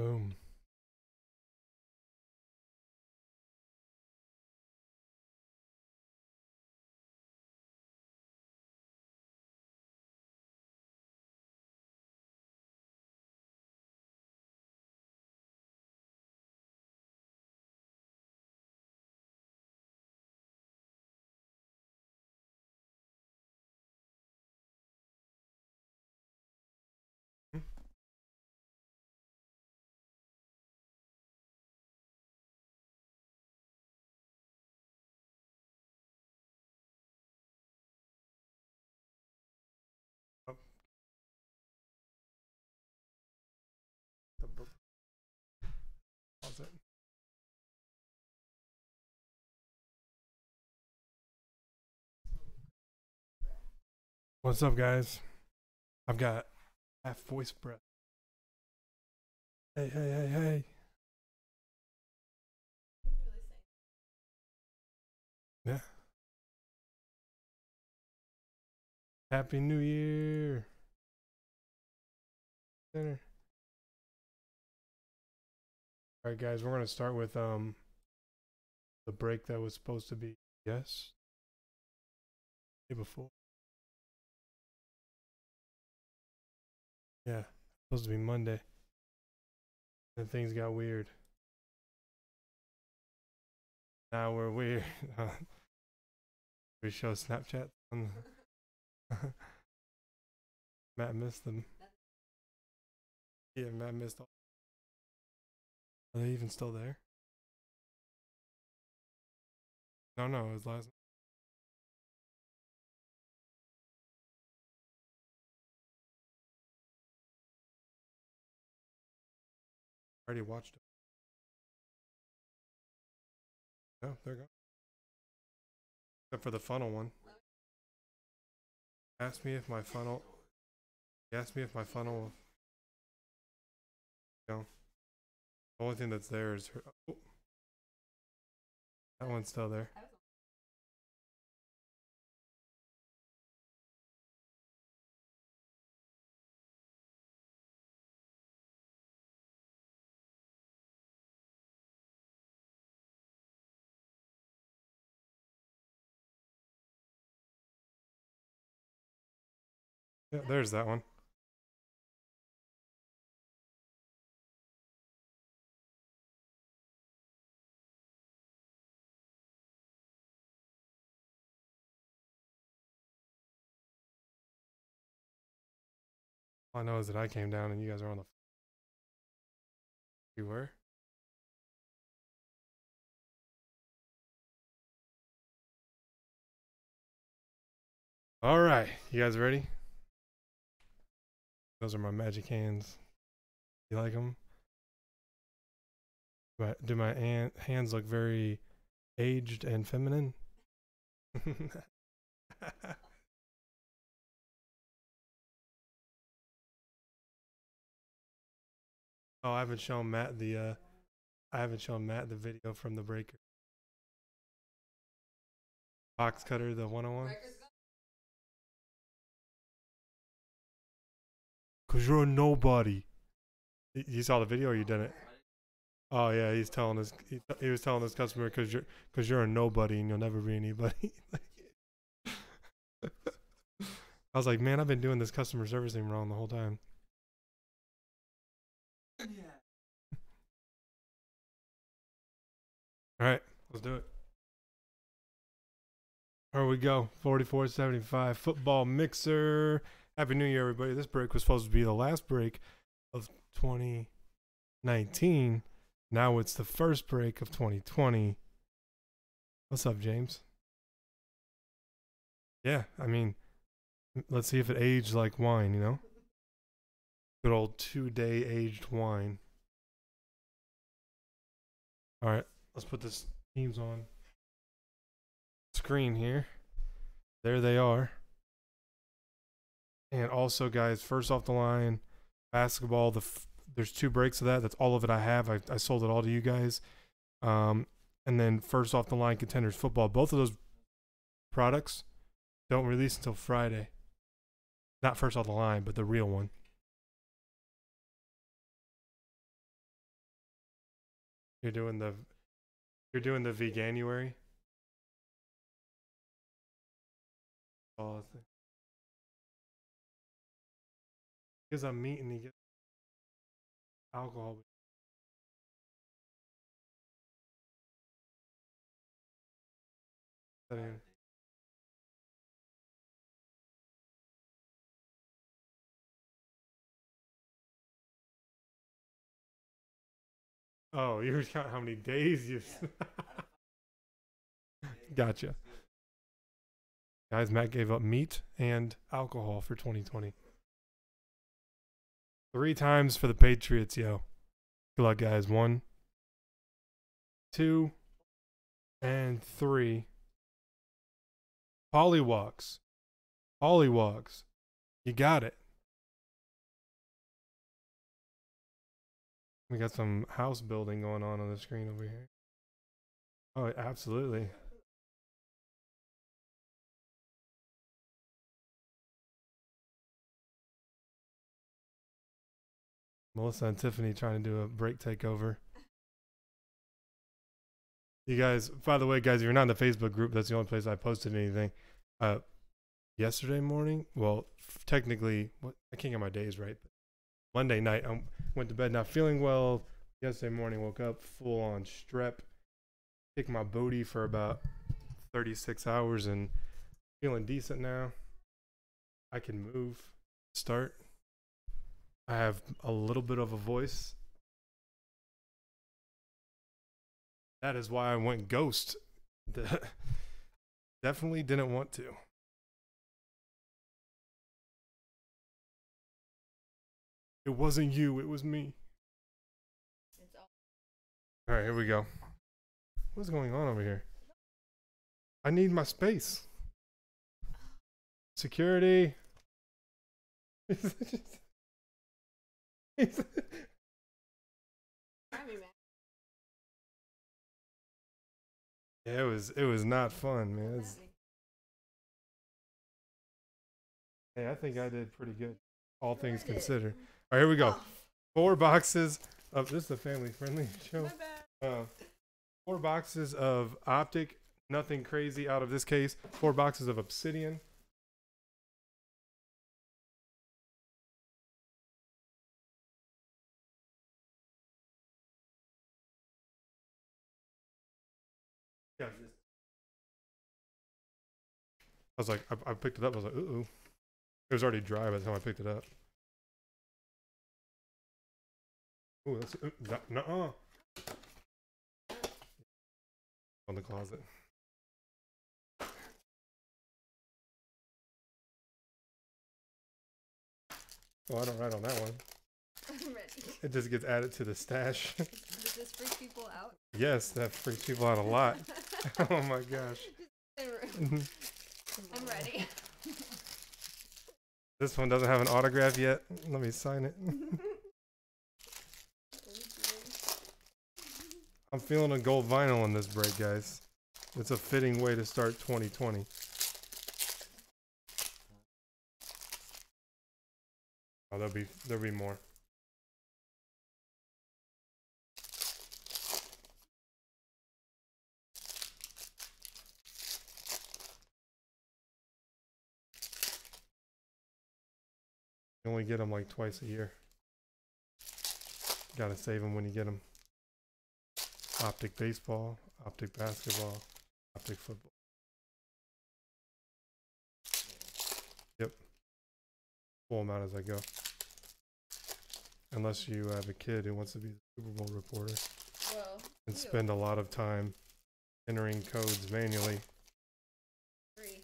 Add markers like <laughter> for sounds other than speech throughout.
Boom. What's up, guys? I've got half voice breath. Hey, hey, hey, hey. Yeah. Happy New Year. Center. All right, guys, we're gonna start with um the break that was supposed to be yes day before. Yeah, supposed to be Monday. And things got weird. Now we're weird. <laughs> we show Snapchat on the <laughs> Matt missed them. Yeah, Matt missed all. Are they even still there? No, no, was last. I already watched it. No, there you go. Except for the funnel one. Ask me if my funnel. He asked me if my funnel. No. The only thing that's there is her. Oh. That one's still there. Yeah, there's that one. All I know is that I came down and you guys are on the. You were? All right, you guys ready? Those are my magic hands. You like them? My, do my an- hands look very aged and feminine? <laughs> oh, I haven't shown Matt the uh I haven't shown Matt the video from the breaker. Box cutter, the 101. Cause you're a nobody. You saw the video or you didn't? Oh yeah, he's telling his he, he was telling his customer because you're because you're a nobody and you'll never be anybody. <laughs> I was like, man, I've been doing this customer service thing wrong the whole time. All right, let's do it. Here we go. 4475 football mixer. Happy New Year, everybody. This break was supposed to be the last break of 2019. Now it's the first break of 2020. What's up, James? Yeah, I mean, let's see if it aged like wine, you know? Good old two day aged wine. All right, let's put this teams on screen here. There they are. And also, guys, first off the line, basketball. The f- there's two breaks of that. That's all of it I have. I, I sold it all to you guys. Um, and then first off the line, contenders football. Both of those products don't release until Friday. Not first off the line, but the real one. You're doing the you're doing the veganuary. Oh, because I'm meeting, he gets alcohol. Oh, you <laughs> were counting how many days you. <laughs> gotcha. Guys, Matt gave up meat and alcohol for 2020. Three times for the Patriots, yo. Good luck, guys. One, two, and three. Pollywalks. Pollywalks. You got it. We got some house building going on on the screen over here. Oh, absolutely. Melissa and Tiffany trying to do a break takeover. You guys, by the way, guys, if you're not in the Facebook group, that's the only place I posted anything. Uh, yesterday morning, well, technically, what, I can't get my days right. But Monday night, I went to bed not feeling well. Yesterday morning, woke up full on strep. Kicked my booty for about 36 hours and feeling decent now. I can move, start. I have a little bit of a voice. That is why I went ghost. <laughs> Definitely didn't want to. It wasn't you, it was me. It's all right, here we go. What's going on over here? I need my space. Security. Yeah, it was it was not fun, man. Hey, I think I did pretty good, all things considered. All right, here we go. Oh, Four boxes of this is a family friendly <laughs> show. Uh, four boxes of optic, nothing crazy out of this case. Four boxes of obsidian. Yeah. I was like, I, I picked it up. I was like, ooh, it was already dry by the time I picked it up. Ooh, that's uh, no, no. On the closet. Oh, I don't write on that one. I'm ready. It just gets added to the stash. <laughs> Does this freak people out? yes, that freaks people out a lot. <laughs> <laughs> oh my gosh. I'm ready. this one doesn't have an autograph yet. Let me sign it. I'm feeling a gold vinyl in this break, guys. It's a fitting way to start 2020. Oh, there'll be there'll be more. You only get them like twice a year. Gotta save them when you get them. Optic baseball, optic basketball, optic football. Yep. Pull them out as I go. Unless you have a kid who wants to be the Super Bowl reporter Well, and Ew. spend a lot of time entering codes manually. three.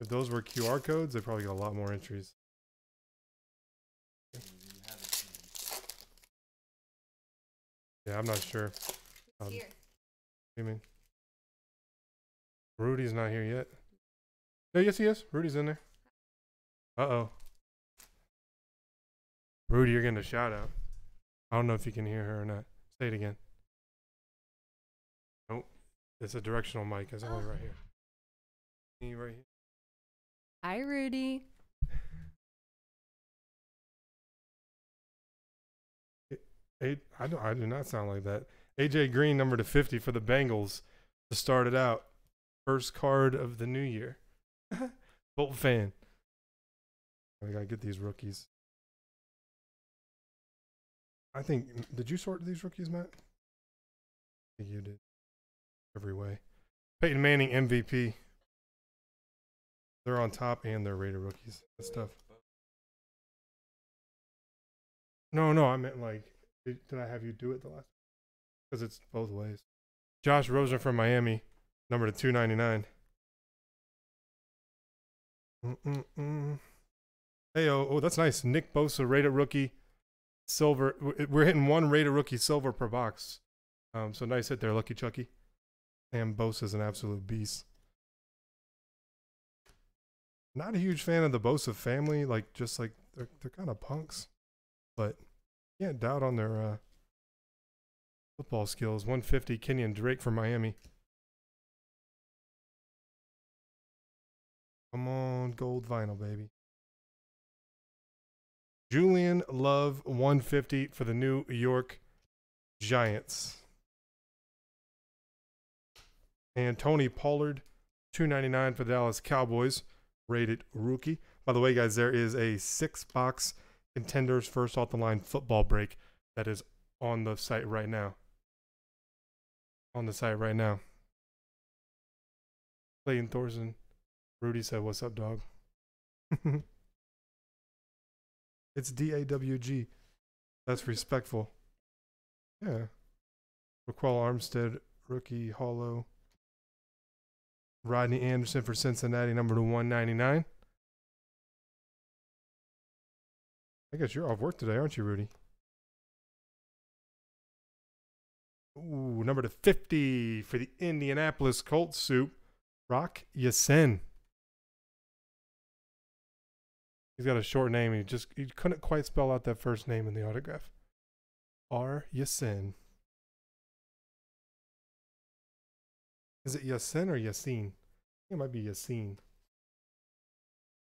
If those were QR codes, they probably got a lot more entries. Yeah, I'm not sure. Um, Here. You mean? Rudy's not here yet. No, yes, he is. Rudy's in there. Uh oh. Rudy, you're getting a shout out. I don't know if you can hear her or not. Say it again. Nope. It's a directional mic. It's only Oh. right here. Me right here. Hi, Rudy. I don't. I do not sound like that. AJ Green, number to fifty for the Bengals to start it out. First card of the new year. <laughs> Bolt fan. I gotta get these rookies. I think. Did you sort these rookies, Matt? I think you did. Every way. Peyton Manning MVP. They're on top and they're rated rookies. That stuff. No, no, I meant like, did, did I have you do it the last? Because it's both ways. Josh Rosen from Miami, number to two ninety nine. Hey, oh, oh, that's nice. Nick Bosa, rated rookie, silver. We're hitting one rated rookie silver per box. Um, so nice hit there, Lucky Chucky. Sam Bosa's an absolute beast. Not a huge fan of the Bosa family. Like, just like they're they're kind of punks, but can't doubt on their uh, football skills. 150 Kenyon Drake from Miami. Come on, gold vinyl, baby. Julian Love, 150 for the New York Giants. And Tony Pollard, 299 for the Dallas Cowboys, rated rookie. By the way, guys, there is a six box contenders first off the line football break that is on the site right now. On the site right now. Clayton Thorson. Rudy said, What's up, dog? <laughs> it's D A W G. That's respectful. Yeah. Ryquell Armstead, rookie, hollow. Rodney Anderson for Cincinnati, number to 199. I guess you're off work today, aren't you, Rudy? Ooh, number to 50 for the Indianapolis Colts soup, Rock Yasin. He's got a short name. He just he couldn't quite spell out that first name in the autograph. R Yasin. Is it Yasin or Yasin? It might be Yasin.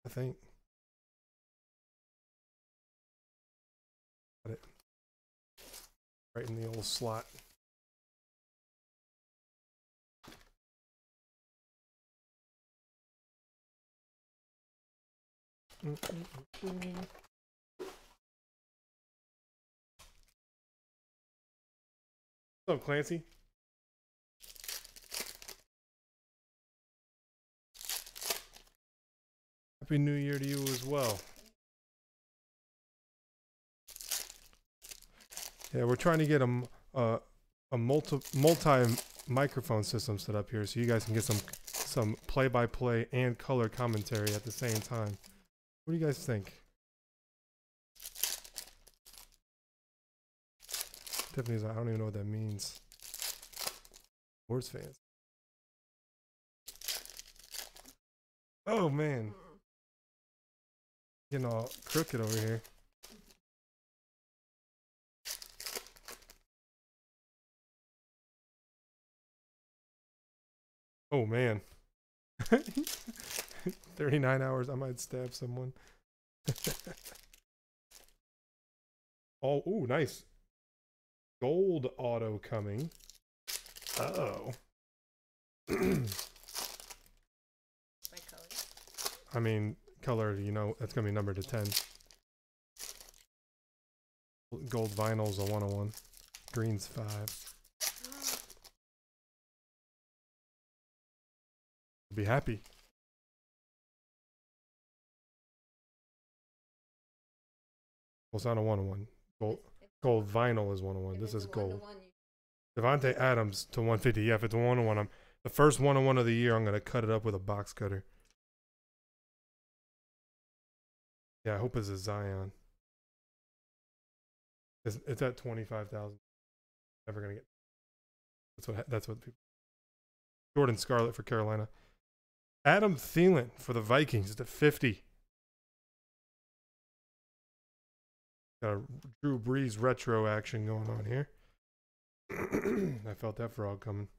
I think. Right in the old slot. What's up, Clancy? Happy New Year to you as well. Yeah, we're trying to get a uh, a multi multi microphone system set up here, so you guys can get some some play by play and color commentary at the same time. What do you guys think? Tiffany's like, I don't even know what that means. Sports fans. Oh man, getting all crooked over here. Oh man. <laughs> 39 hours, I might stab someone. <laughs> oh, ooh, nice. Gold auto coming. Oh. My <clears throat> color. I mean, color, you know, that's going to be numbered to 10. Gold vinyl's a 101. Green's 5. Be happy. Well, oh it's not a 101. Gold, gold vinyl is 101. This is gold. Oh Davante Adams to 150. Yeah, if it's a 101, I'm the first 101 of the year. I'm gonna cut it up with a box cutter. Yeah, I hope it's a Zion. It's, it's at 25,000. Never gonna get. That's what. That's what people. Jordan Scarlett for Carolina. Adam Thielen for the Vikings to 50. Got a Drew Brees retro action going on here. <clears throat> I felt that frog coming.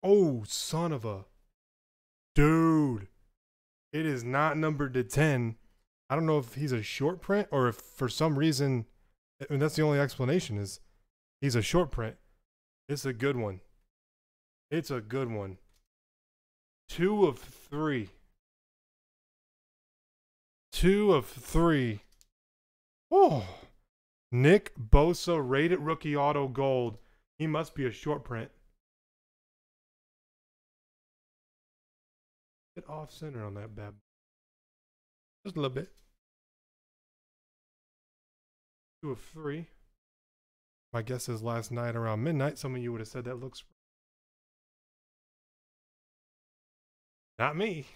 Oh, son of a. Dude. It is not numbered to 10. I don't know if he's a short print or if for some reason, mean, that's the only explanation is he's a short print. It's a good one. It's a good one. Two of three. Two of three. Oh, Nick Bosa rated rookie auto gold. He must be a short print. Get off center on that bad. Just a little bit. Two of three. My guess is last night around midnight. Some of you would have said that looks. Not me.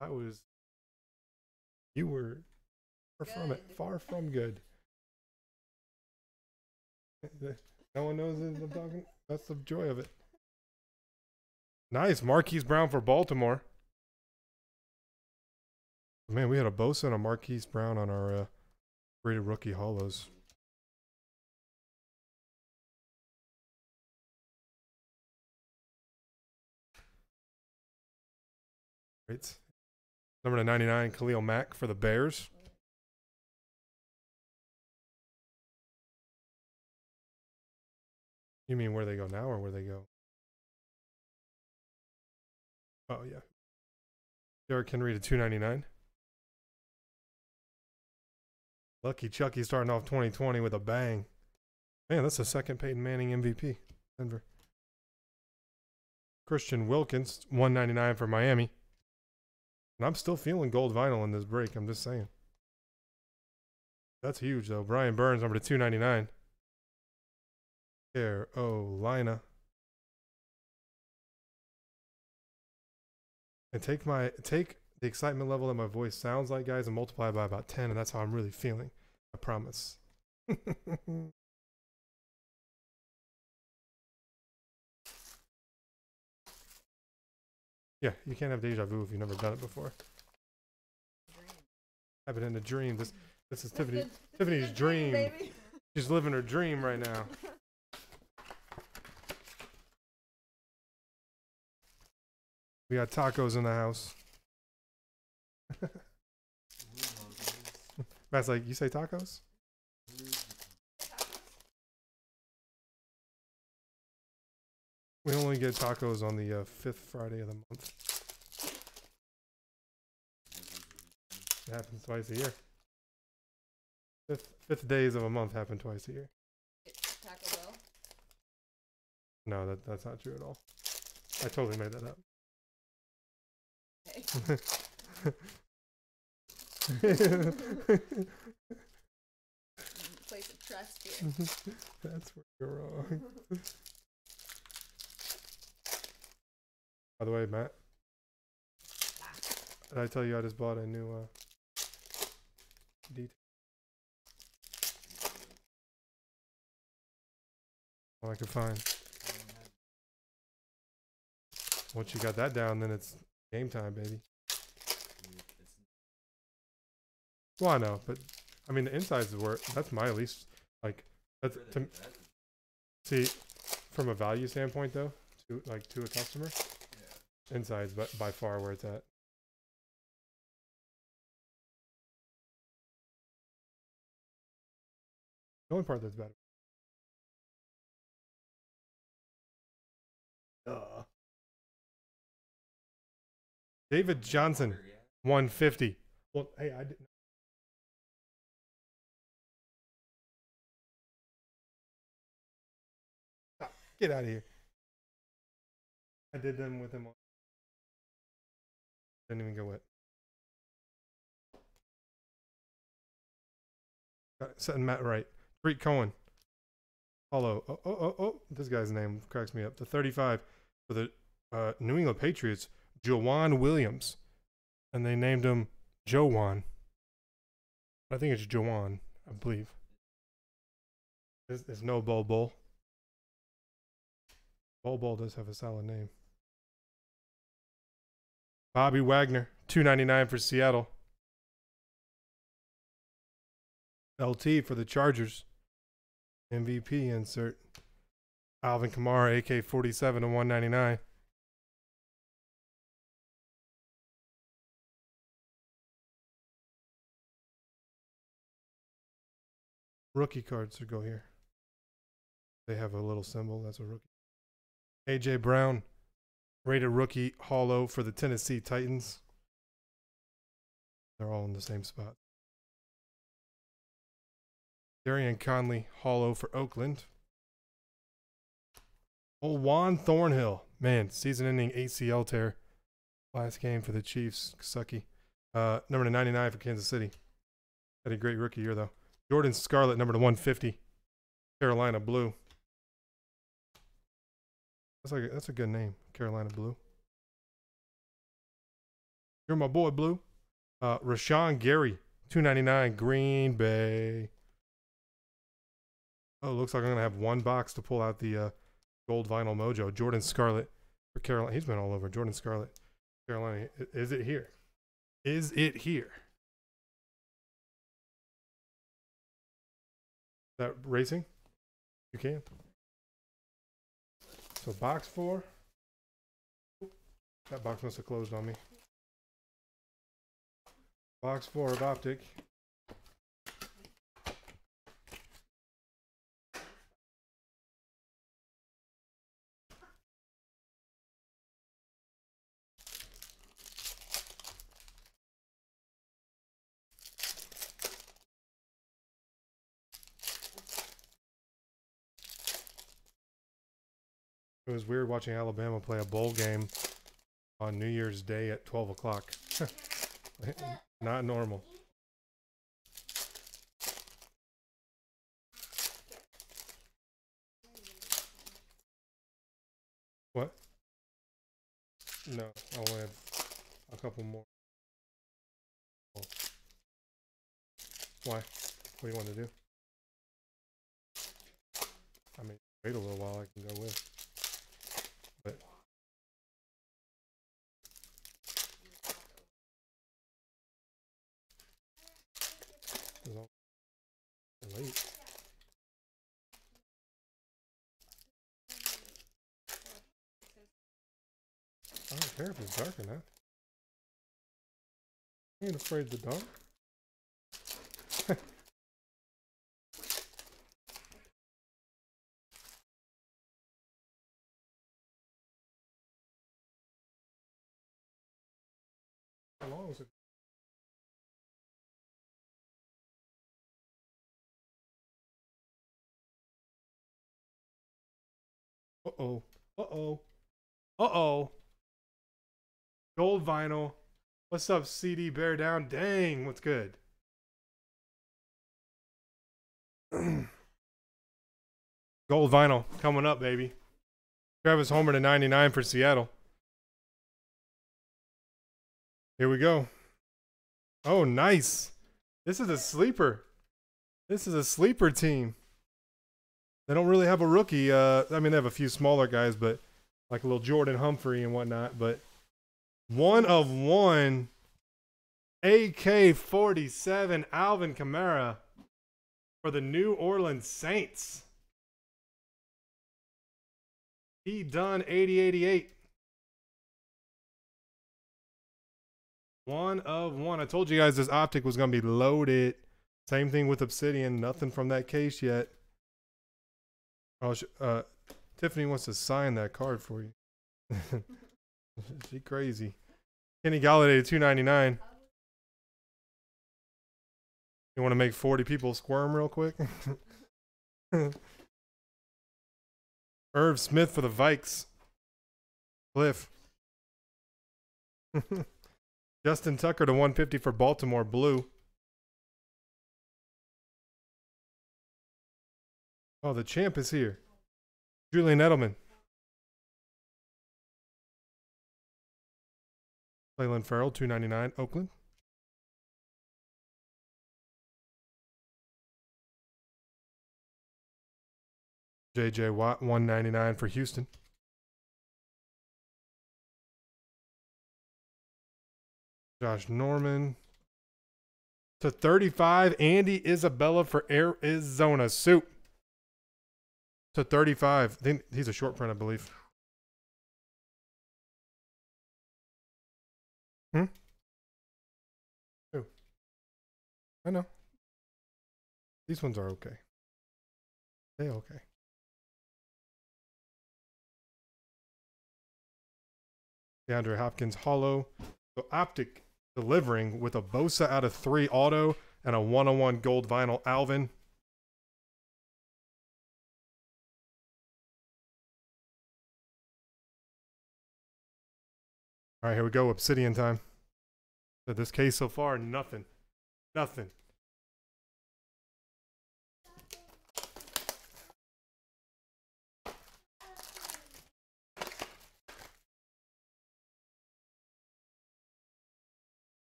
I was. You were far from it. Far from good. <laughs> No one knows I'm talking. That's the joy of it. Nice. Marquise Brown for Baltimore. Man, we had a Bosa and a Marquise Brown on our uh, rated rookie hollows. Right. Number to 99, Khalil Mack for the Bears. You mean where they go now or where they go? Oh, yeah. Derrick Henry to 299. Lucky Chucky starting off 2020 with a bang. Man, that's the second Peyton Manning MVP. Denver. Christian Wilkins, 199 for Miami. And I'm still feeling gold vinyl in this break. I'm just saying. That's huge, though. Brian Burns, number to 299. Carolina. And take my take the excitement level that my voice sounds like, guys, and multiply by about 10, and that's how I'm really feeling. I promise. <laughs> yeah, you can't have deja vu if you've never done it before. Have it in a dream. This this is Tiffany. Tiffany's dream. baby. <laughs> She's living her dream right now. We got tacos in the house. <laughs> Matt's like, you say tacos? We only get tacos on the uh, fifth Friday of the month. It happens twice a year. Fifth, fifth days of a month happen twice a year. Taco Bell. No, that that's not true at all. I totally made that up. Okay. <laughs> <laughs> Place of trust here. <laughs> That's where you're wrong. By the way, Matt, did I tell you I just bought a new uh, detail? All I could find. Once you got that down, then it's game time, baby. Well, I know, but I mean the insides work. That's my least like. That's to see from a value standpoint though. To like to a customer, insides, but by far where it's at. The only part that's better. Duh. David Johnson, 150. Well, hey, I didn't. Get out of here. I did them with him. on- Didn't even go wet. It, Setting Matt right. Tarik Cohen. Hollow. Oh, oh, oh, oh. This guy's name cracks me up. The 35 for the uh, New England Patriots, Jawan Williams. And they named him Jowan. I think it's Jawan, I believe. There's, there's no Bol Bol. Bol Bol does have a solid name. Bobby Wagner, 299 for Seattle. LT for the Chargers. MVP insert. Alvin Kamara, AK 47 to 199. Rookie cards should go here. They have a little symbol. That's a rookie. AJ Brown, rated rookie hollow for the Tennessee Titans. They're all in the same spot. Darian Conley, hollow for Oakland. Oh, Juan Thornhill. Man, season ending ACL tear. Last game for the Chiefs. Sucky. Uh, number to 99 for Kansas City. Had a great rookie year, though. Jordan Scarlett, number to 150. Carolina Blue. That's like a, that's a good name, Carolina Blue. You're my boy, Blue. Uh, Rashan Gary, 299, Green Bay. Oh, looks like I'm gonna have one box to pull out the uh, gold vinyl mojo. Jordan Scarlett for Carolina. He's been all over. Jordan Scarlett, Carolina. Is it here? Is it here? That racing? You can. So box four. That box must have closed on me. Box four of optic. It was weird watching Alabama play a bowl game on New Year's Day at 12 o'clock. <laughs> Not normal. What? No, I have a couple more. Why? What do you want to do? I mean, wait a little while. I can go with. But it's all late. Oh, I don't care if it's dark or not. I ain't afraid of the dark. <laughs> Uh oh. Uh oh. Uh oh. Gold vinyl. What's up, CD Bear Down? Dang, what's good? <clears throat> Gold vinyl coming up, baby. Travis Homer to 99 for Seattle. Here we go. Oh, nice. This is a sleeper. This is a sleeper team. They don't really have a rookie. Uh, I mean, they have a few smaller guys, but like a little Jordan Humphrey and whatnot. But one of one, AK 47, Alvin Kamara for the New Orleans Saints. He done 80 88. One of one. I told you guys this optic was going to be loaded. Same thing with Obsidian. Nothing from that case yet. Oh, sh- uh, Tiffany wants to sign that card for you. <laughs> she crazy. Kenny Golladay, two ninety nine. You want to make forty people squirm real quick? <laughs> Irv Smith for the Vikes. Cliff. <laughs> Justin Tucker to 150 for Baltimore Blue. Oh, the champ is here. Julian Edelman. Clelin Ferrell, 299, Oakland. JJ Watt, 199 for Houston. Josh Norman. To 35, Andy Isabella for Arizona. Soup. To 35. I think he's a short print, I believe. Hmm? Who? I know. These ones are okay. They okay. DeAndre Hopkins hollow. So optic delivering with a Bosa out of three auto and a one on one gold vinyl Alvin. All right, here we go. Obsidian time. So this case so far, nothing. Nothing.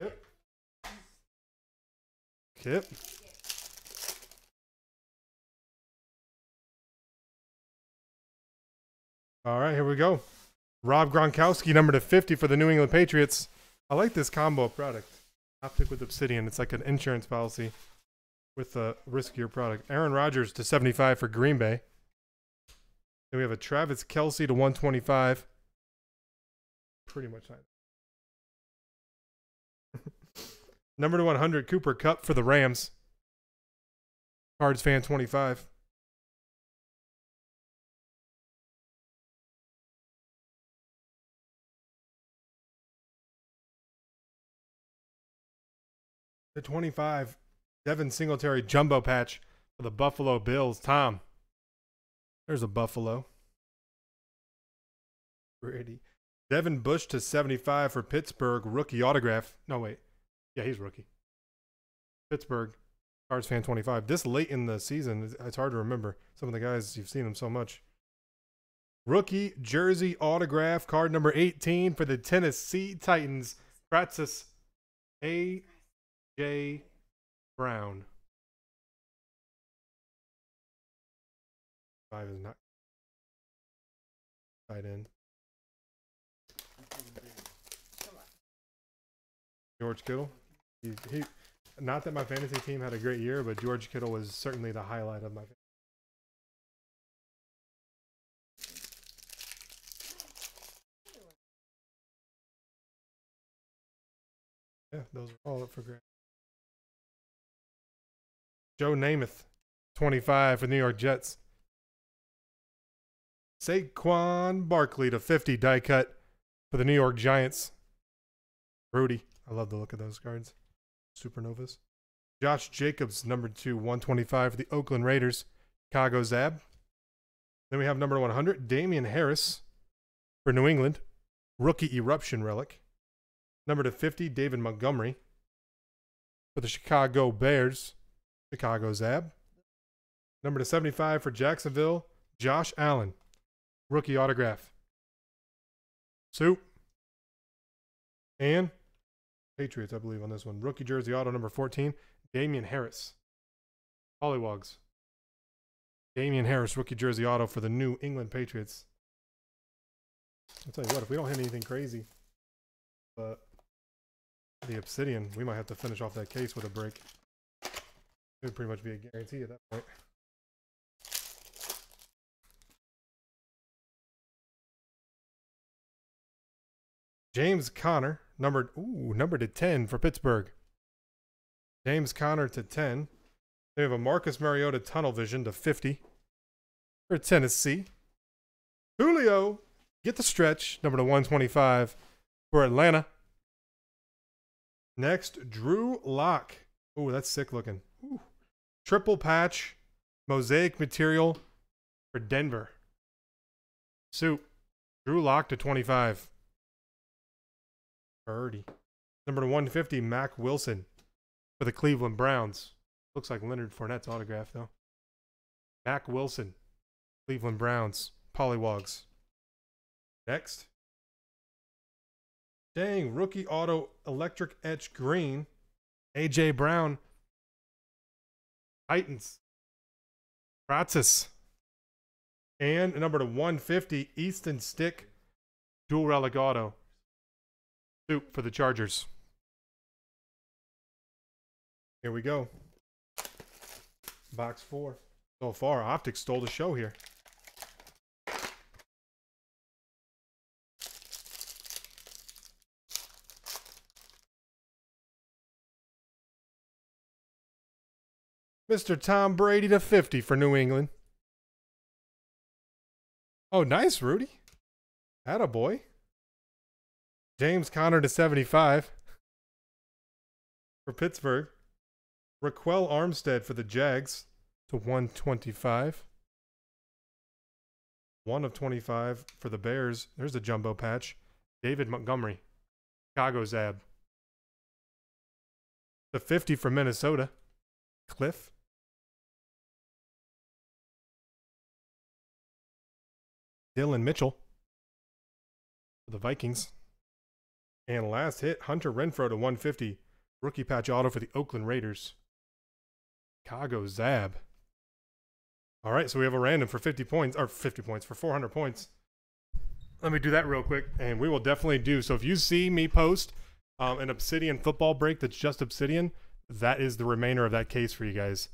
Yep. Yep. All right, here we go. Rob Gronkowski, number to 50 for the New England Patriots. I like this combo product. Optic with Obsidian. It's like an insurance policy with a riskier product. Aaron Rodgers to 75 for Green Bay. Then we have a Travis Kelce to 125. Pretty much. <laughs> Number to 100, Cooper Kupp for the Rams. Cards fan 25. The 25, Devin Singletary jumbo patch for the Buffalo Bills. Tom, there's a Buffalo. Pretty. Devin Bush to 75 for Pittsburgh, rookie autograph. No, wait. Yeah, he's rookie. Pittsburgh, Cards fan 25. This late in the season, it's- hard to remember. Some of the guys, you've seen them so much. Rookie jersey autograph, card number 18 for the Tennessee Titans, Francis A.J. Brown. Five is not tight end. George Kittle. He, he, not that my fantasy team had a great year, but George Kittle was certainly the highlight of my. Yeah, those are all up for grabs. Joe Namath, 25 for New York Jets. Saquon Barkley to 50 die cut for the New York Giants. Rudy. I love the look of those cards. Supernovas. Josh Jacobs, number two, 125 for the Oakland Raiders. Chicago Zab. Then we have number 100, Damien Harris for New England. Rookie Eruption Relic. Number to 50, David Montgomery for the Chicago Bears. Chicago Zab. Number to 75 for Jacksonville, Josh Allen. Rookie autograph. Soup. And Patriots, I believe, on this one. Rookie jersey auto number 14, Damien Harris. Hollywogs. Damien Harris, rookie jersey auto for the New England Patriots. I'll tell you what, if we don't hit anything crazy, but the Obsidian, we might have to finish off that case with a break. Would pretty much be a guarantee at that point. James Conner, numbered ooh, numbered to 10 for Pittsburgh. James Conner to 10. They have a Marcus Mariota tunnel vision to 50 for Tennessee. Julio, get the stretch, number to 125 for Atlanta. Next, Drew Lock. Ooh, that's sick looking. Triple patch, mosaic material for Denver. Soup. Drew Lock to 25. Birdie. Number to 150, Mack Wilson for the Cleveland Browns. Looks like Leonard Fournette's autograph, though. Mack Wilson, Cleveland Browns, Polywogs. Next. Dang, rookie auto electric etch green. AJ Brown. Titans. Pratis. And number to 150, Easton Stick, dual relic auto. Soup for the Chargers. Here we go. Box four. So far, Optics stole the show here. Mr. Tom Brady to 50 for New England. Oh, nice, Rudy. a boy. James Conner to 75 for Pittsburgh. Ryquell Armstead for the Jags to 125. One of 25 for the Bears. There's a jumbo patch. David Montgomery, Chicago Zab. The 50 for Minnesota. Cliff. Dillon Mitchell for the Vikings. And last hit, Hunter Renfrow to 150. Rookie patch auto for the Oakland Raiders. Chicago Zab. All right, so we have a random for 50 points, or 50 points, for 400 points. Let me do that real quick, and we will definitely do. So if you see me post um, an Obsidian football break that's just Obsidian, that is the remainder of that case for you guys.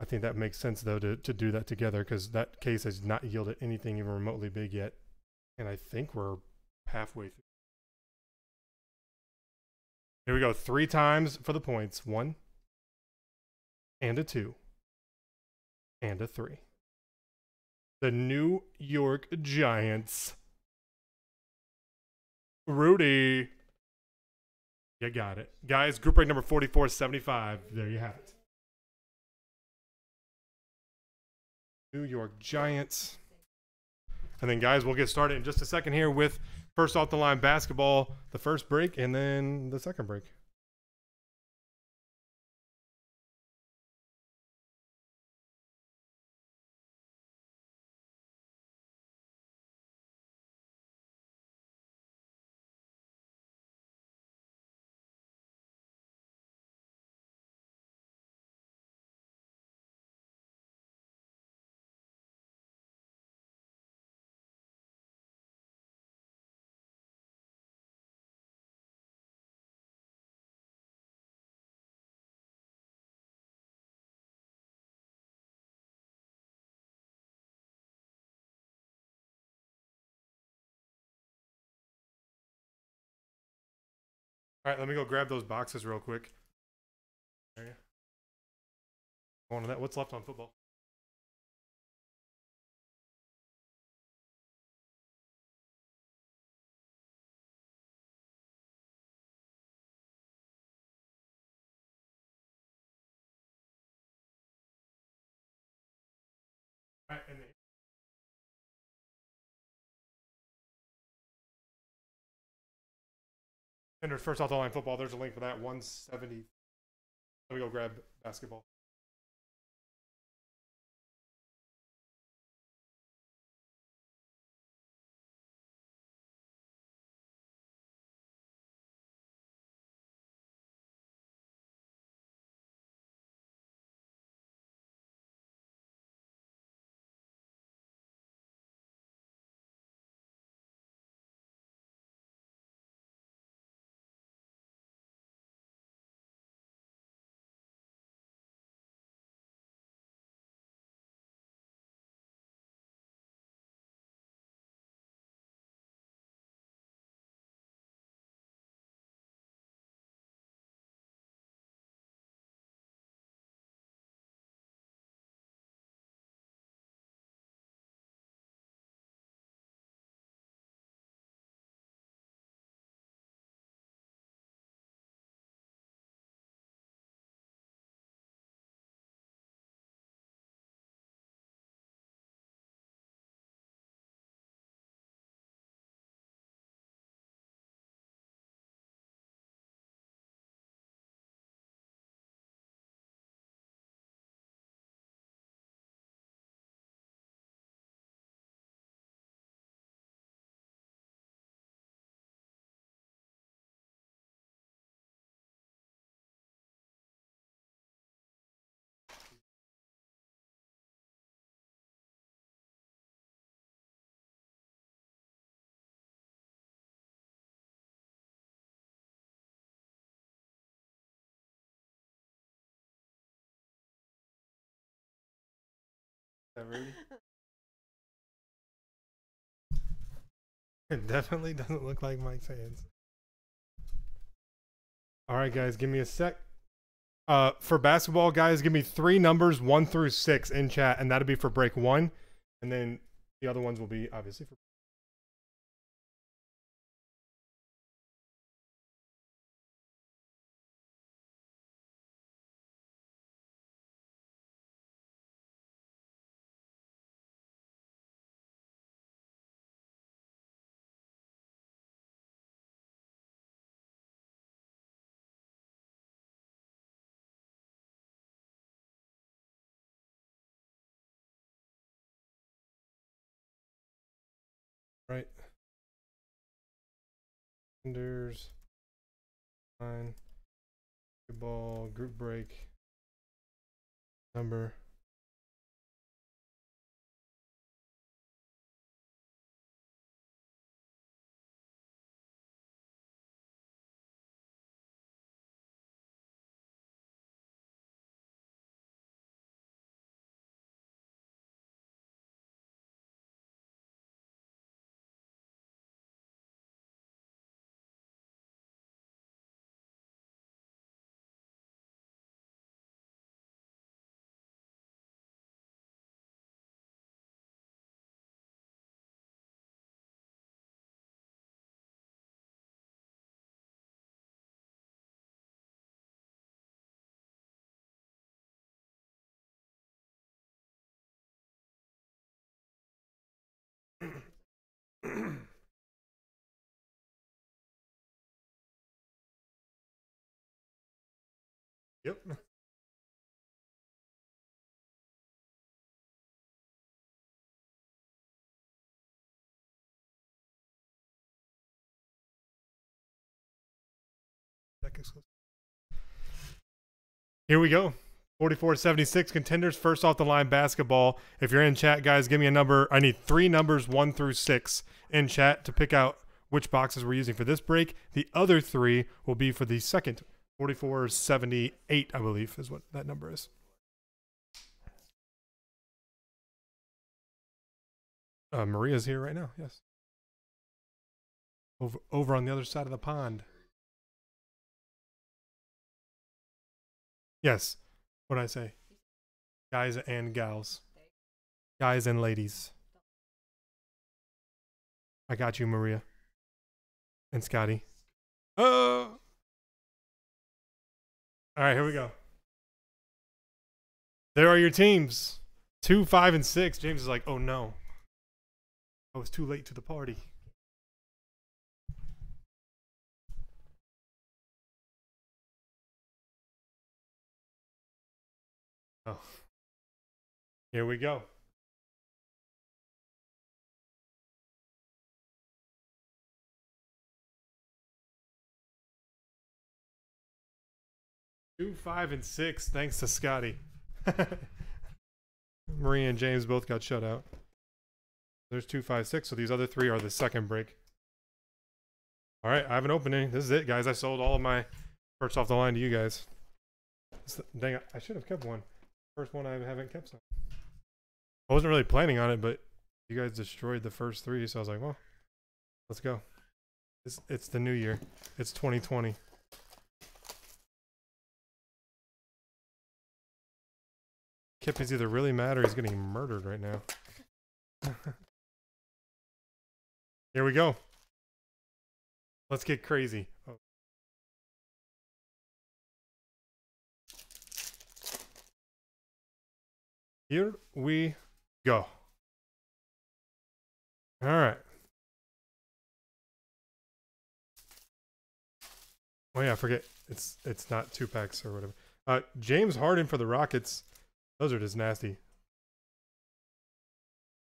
I think that makes sense, though, to, to do that together because that case has not yielded anything even remotely big yet. And I think we're halfway through. Here we go. Three times for the points. One, and a two, and a three. The New York Giants. Rudy. You got it. Guys, group break number 4475. There you have it. New York Giants. And then, guys, we'll get started in just a second here with first off the line basketball, the first break, and then the second break. All right, let me go grab those boxes real quick. Going to that. What's left on football? First off the line football. There's a link for that. 170. Let me go grab basketball. It definitely <laughs> doesn't look like Mike's hands. All right, guys, give me a sec. Uh, for basketball, guys, give me three numbers, one through six, in chat, and that'll be for break one, and then the other ones will be obviously for. Right. Defenders. Line. Ball. Group break. Number. <clears throat> yep. <laughs> Here we go. 44-76 contenders first off the line basketball. If you're in chat, guys, give me a number. I need three numbers, one through six, in chat to pick out which boxes we're using for this break. The other three will be for the second. 44-78, I believe, is what that number is. Uh, Maria's here right now. Yes. Over over on the other side of the pond. Yes. What did I say? Guys and gals. Guys and ladies. I got you, Maria. And Scotty. Oh. All right, here we go. There are your teams. Two, five, and six. James is like, oh no. Oh, I was too late to the party. Oh. Here we go. Two, five, and six, thanks to Scotty. <laughs> Maria and James both got shut out. There's two, five, six. So these other three are the second break. All right, I have an opening. This is it, guys. I sold all of my first off the line to you guys. Dang I should have kept one. First one I haven't kept. So. I wasn't really planning on it, but you guys destroyed the first three, so I was like, well, let's go. It's it's the new year. It's 2020. Kip is either really mad or he's getting murdered right now. <laughs> Here we go. Let's get crazy. Oh. Here we go. All right. Oh yeah, I forget. It's it's not two packs or whatever. Uh, James Harden for the Rockets. Those are just nasty.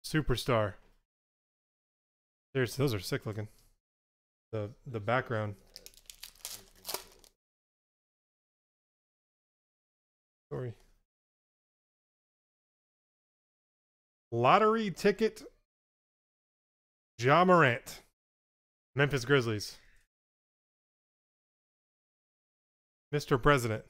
Superstar. There's those are sick looking. The the background. Sorry. Lottery ticket. Ja Morant. Memphis Grizzlies. Mr. President.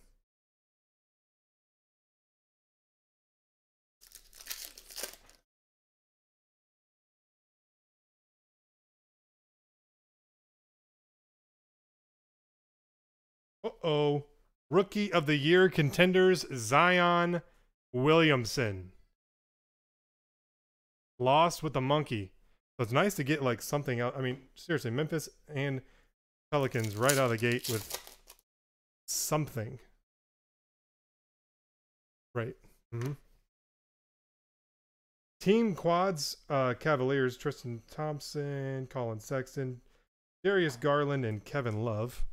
Uh oh. Rookie of the Year contenders Zion Williamson. Lost with the monkey. So it's nice to get like something out. I mean, seriously, Memphis and Pelicans right out of the gate with something. Right. hmm Team quads, uh, Cavaliers, Tristan Thompson, Collin Sexton, Darius Garland, and Kevin Love.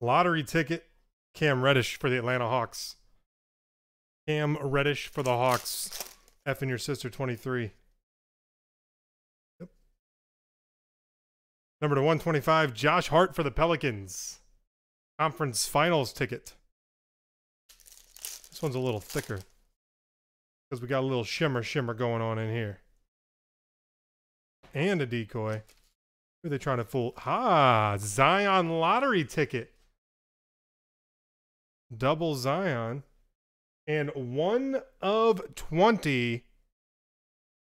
Lottery ticket, Cam Reddish for the Atlanta Hawks. Cam Reddish for the Hawks. F and your sister 23. Yep. Number to 125, Josh Hart for the Pelicans. Conference finals ticket. This one's a little thicker. Because we got a little shimmer shimmer going on in here. And a decoy. Who are they trying to fool? Ah, Zion lottery ticket. Double Zion. And one of 20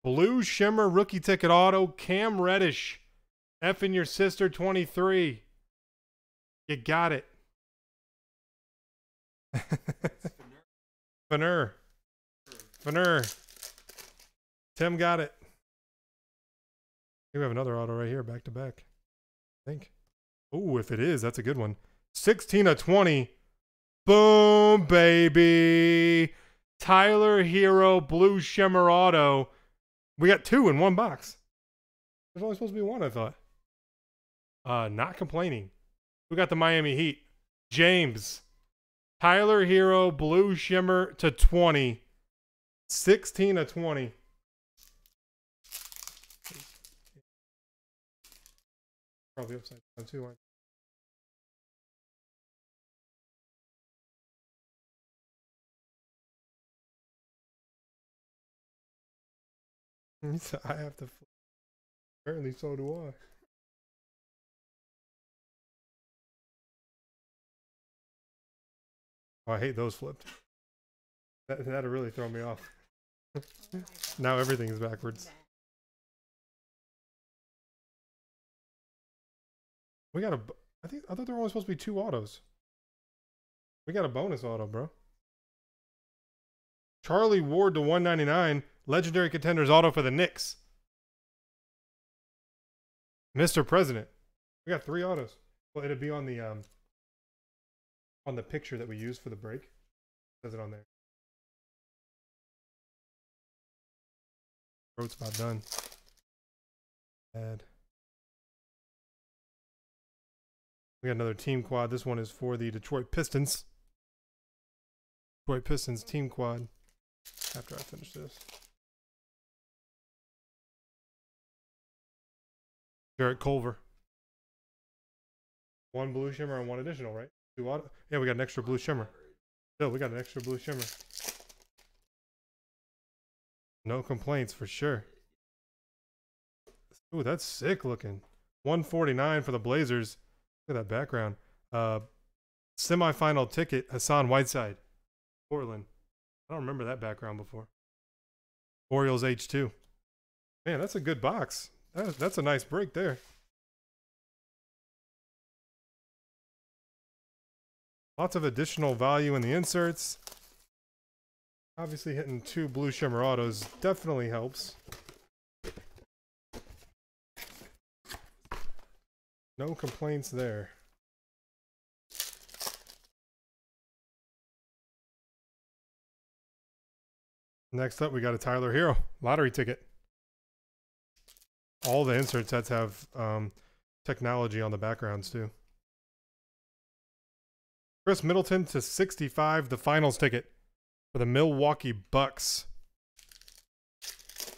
Blue Shimmer rookie ticket auto, Cam Reddish. F in your sister 23. You got it. Fanner. Fanner. Tim got it. We have another auto right here, back to back. I think. Oh, if it is, that's a good one. 16 of 20. Boom, baby. Tyler Herro Blue Shimmer Auto. We got two in one box. There's only supposed to be one, I thought. Uh, not complaining. We got the Miami Heat. James. Tyler Herro Blue Shimmer to 20. 16 of 20. Probably upside down too. <laughs> said, I have to. flip." Apparently, so do I. Oh, I hate those flipped. That that'll really throw me off. <laughs> Now everything is backwards. We got a. I think I thought there were only supposed to be two autos. We got a bonus auto, bro. Charlie Ward to 199, legendary contenders auto for the Knicks. Mr. President. We got three autos. Well, it'll be on the um on the picture that we use for the break. Says it on there. Road's about done. Add. We got another team quad. This one is for the Detroit Pistons. Detroit Pistons team quad. After I finish this. Jarrett Culver. One blue shimmer and one additional, right? Two auto. Yeah, we got an extra blue shimmer. Still, we got an extra blue shimmer. No complaints for sure. Ooh, that's sick looking. 149 for the Blazers. Look at that background. Uh, semifinal ticket, Hassan Whiteside, Portland. I don't remember that background before. Orioles H2. Man, that's a good box. That, that's a nice break there. Lots of additional value in the inserts. Obviously, hitting two blue shimmer autos definitely helps. No complaints there. Next up, we got a Tyler Herro lottery ticket. All the insert sets have um, technology on the backgrounds too. Khris Middleton to 65, the finals ticket for the Milwaukee Bucks.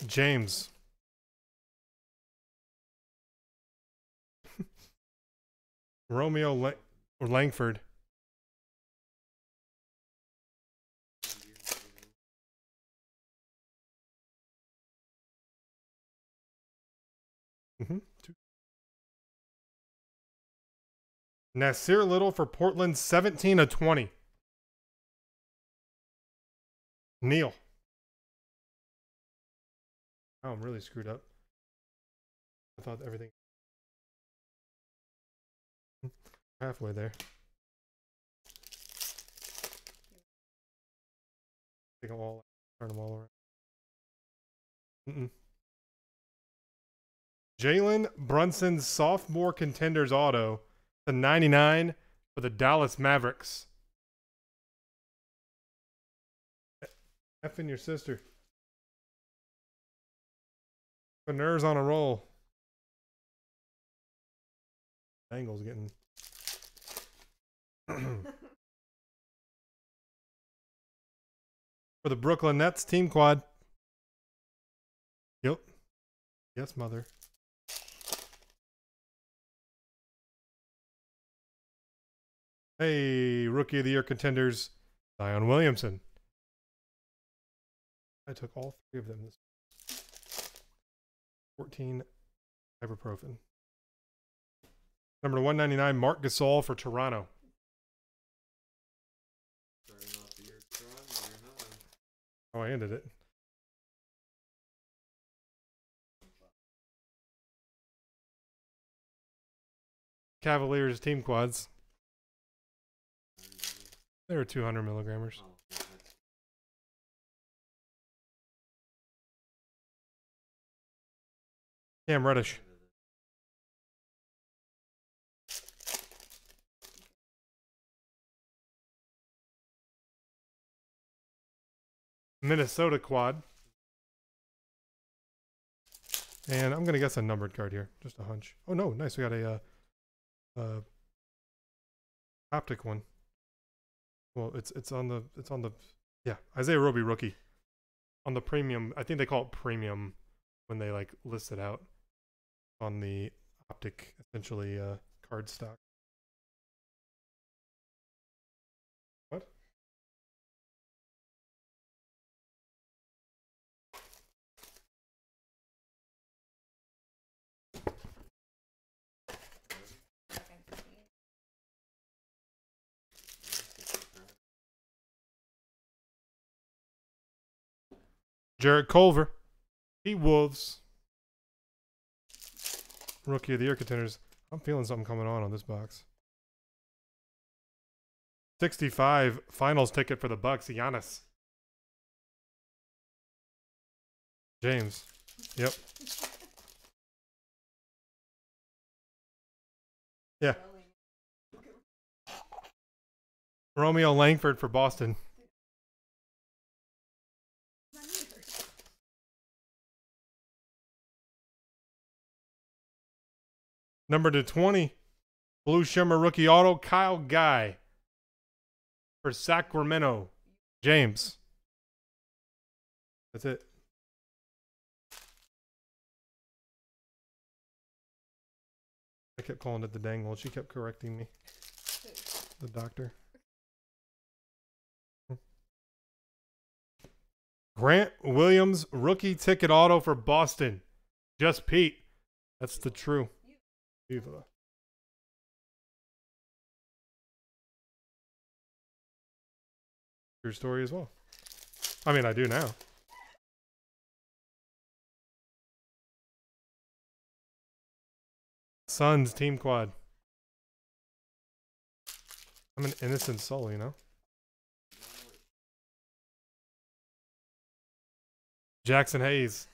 James. <laughs> Romeo Lang- or Langford. Hmm Nassir Little for Portland, 17 of 20. Neil. Oh, I'm really screwed up. I thought everything halfway there. Take them all, turn them all around. Mm-mm. Jalen Brunson's sophomore contenders auto to 99 for the Dallas Mavericks. F in your sister. The nerves on a roll. Bengals getting. <laughs> For the Brooklyn Nets team quad. Yep. Yes, mother. Hey, rookie of the year contenders, Zion Williamson. I took all three of them this 14 ibuprofen. Number 199, Marc Gasol for Toronto. Starting off the year strong. Oh, I ended it. Cavaliers team quads. They were 200 milligrammers. Oh, Cam Reddish. kind of the- Minnesota quad. And I'm gonna guess a numbered card here, just a hunch. Oh no, nice. We got a uh, uh, optic one. Well, it's it's on the it's on the yeah Isaiah Roby rookie on the premium. I think they call it premium when they like list it out on the optic essentially uh, card stock. Jarrett Culver. He Wolves. Rookie of the year contenders. I'm feeling something coming on on this box. 65 finals ticket for the Bucks. Giannis. James. Yep. Yeah. Romeo Langford for Boston. Number to 20, Blue Shimmer rookie auto, Kyle Guy for Sacramento. James. That's it. I kept calling it the dangle. She kept correcting me. The doctor. Grant Williams rookie ticket auto for Boston. Just Pete. That's the true. Your story as well. I mean, I do now. Suns team quad. I'm an innocent soul, you know. Jaxson Hayes,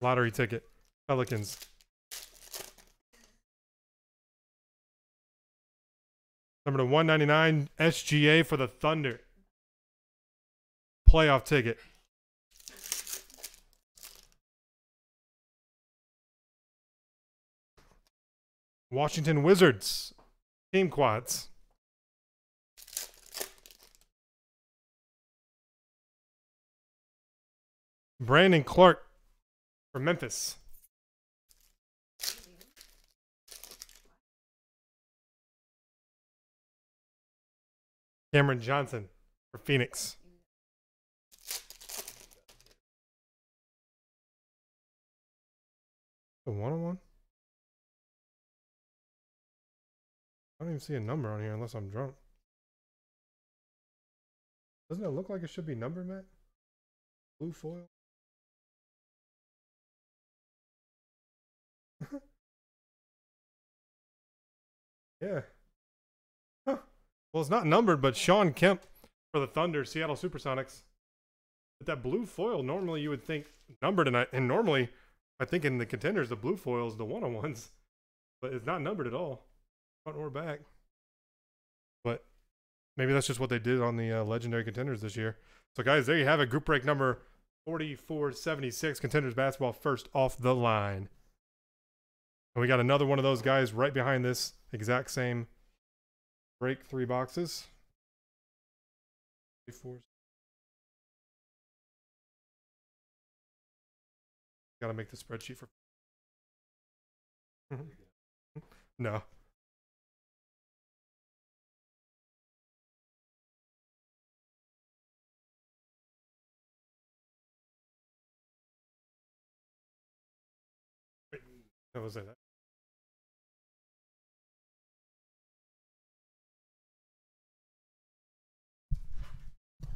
lottery ticket. Pelicans. Number to 199 SGA for the Thunder. Playoff ticket. Washington Wizards. Team quads. Brandon Clarke for Memphis. Cameron Johnson for Phoenix. A one on one? I don't even see a number on here unless I'm drunk. Doesn't it look like it should be number, Matt? Blue foil. <laughs> yeah. Well, it's not numbered, but Shawn Kemp for the Thunder, Seattle Supersonics. But that blue foil, normally you would think numbered, and, I, and normally I think in the contenders, the blue foil is the one on ones, <laughs> but it's not numbered at all, front or back. But maybe that's just what they did on the uh, legendary contenders this year. So, guys, there you have it. Group break number 4476, contenders basketball first off the line. And we got another one of those guys right behind this exact same break three boxes. Three, four. Got to make the spreadsheet for. Mm-hmm. no. Wait, That was it.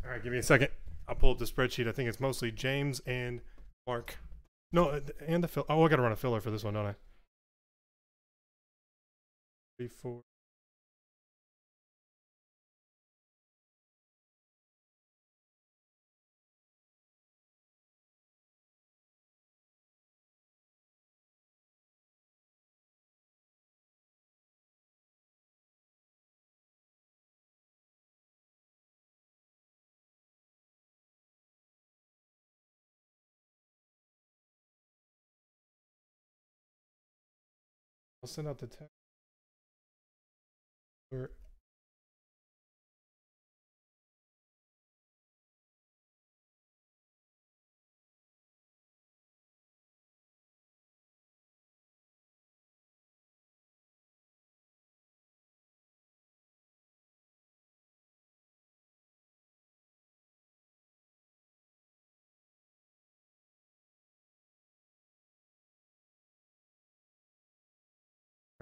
All right, give me a second. I'll pull up the spreadsheet. I think it's mostly James and Mark. No, uh, and the fill. Oh, I got to run a filler for this one, don't I? Three, four. I'll send out the text.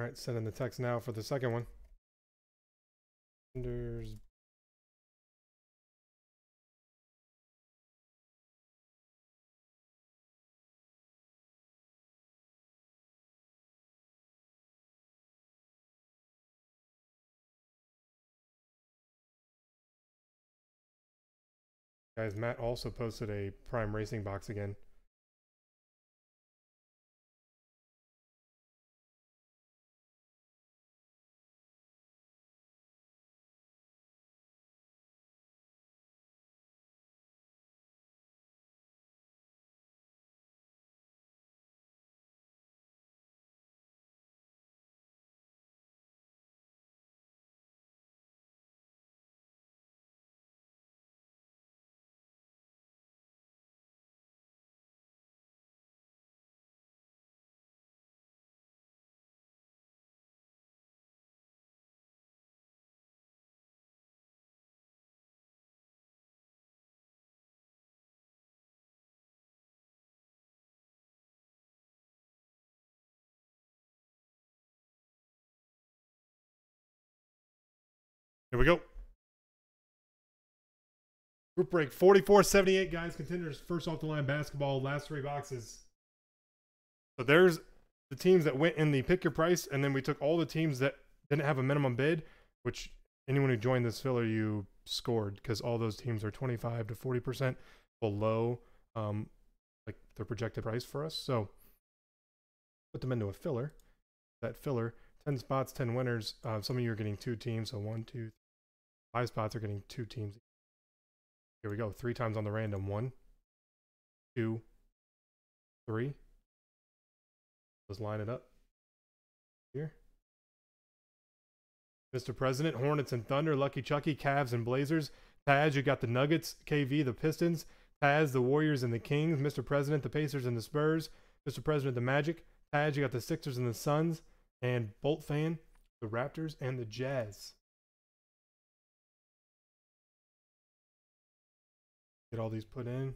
All right, send in the text now for the second one. There's Guys, Matt also posted a Prime Racing box again. Here we go. Group break 44 78, guys. Contenders first off the line basketball, last three boxes. So there's the teams that went in the pick your price, and then we took all the teams that didn't have a minimum bid, which anyone who joined this filler, you scored because all those teams are 25 to 40% below um, like their projected price for us. So put them into a filler. That filler, 10 spots, 10 winners. Uh, some of you are getting two teams. So one, two, five spots are getting two teams. Here we go. Three times on the random. One, two, three. Let's line it up here. Mr. President, Hornets and Thunder, Lucky Chucky, Cavs and Blazers. Taz, you got the Nuggets, KV, the Pistons. Taz, the Warriors and the Kings. Mr. President, the Pacers and the Spurs. Mr. President, the Magic. Taz, you got the Sixers and the Suns. And Bolt Fan, the Raptors and the Jazz. Get all these put in.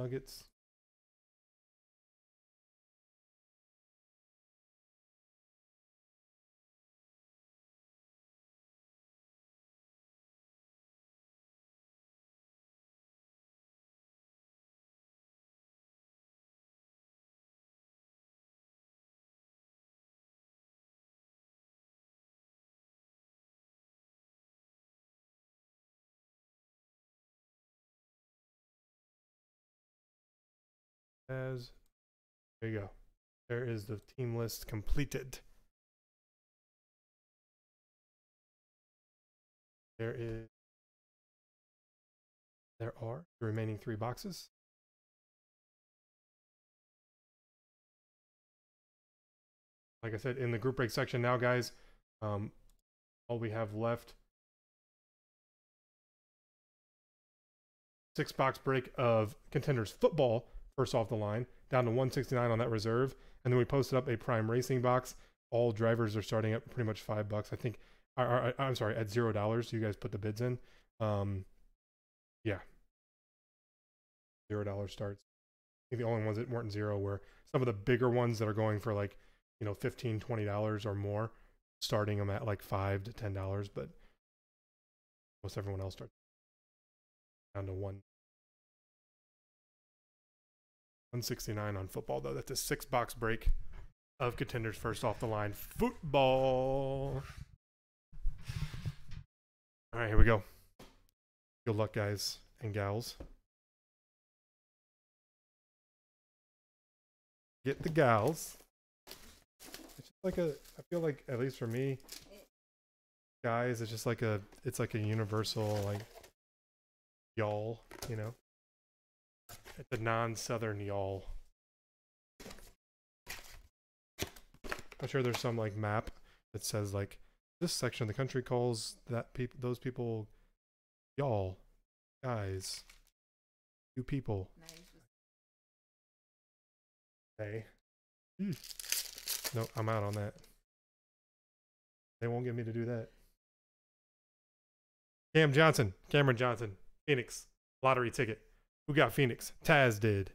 Nuggets. As there you go. There is the team list completed. There is there are the remaining three boxes. Like I said, in the group break section now, guys, um, all we have left six box break of contenders football first off the line down to 169 on that reserve. And then we posted up a prime racing box. All drivers are starting at pretty much five bucks. I think I, i'm sorry at zero dollars you guys put the bids in. Um yeah. Zero dollar starts. I think the only ones that weren't zero were some of the bigger ones that are going for like you know 15 20 dollars or more starting them at like five to ten dollars but most everyone else starts down to one 169 on football though. That's a six box break of contenders first off the line. Football. All right, here we go. Good luck, guys and gals. Get the gals. It's just like a. I feel like at least for me, guys, it's just like a. It's like a universal like y'all, you know. It's a non-southern y'all. I'm sure there's some like map that says like this section of the country calls that people those people y'all. Guys. You people. Hey. No i'm out on that. They won't get me to do that. Cam johnson. Cameron johnson. Phoenix. Lottery ticket who got phoenix taz did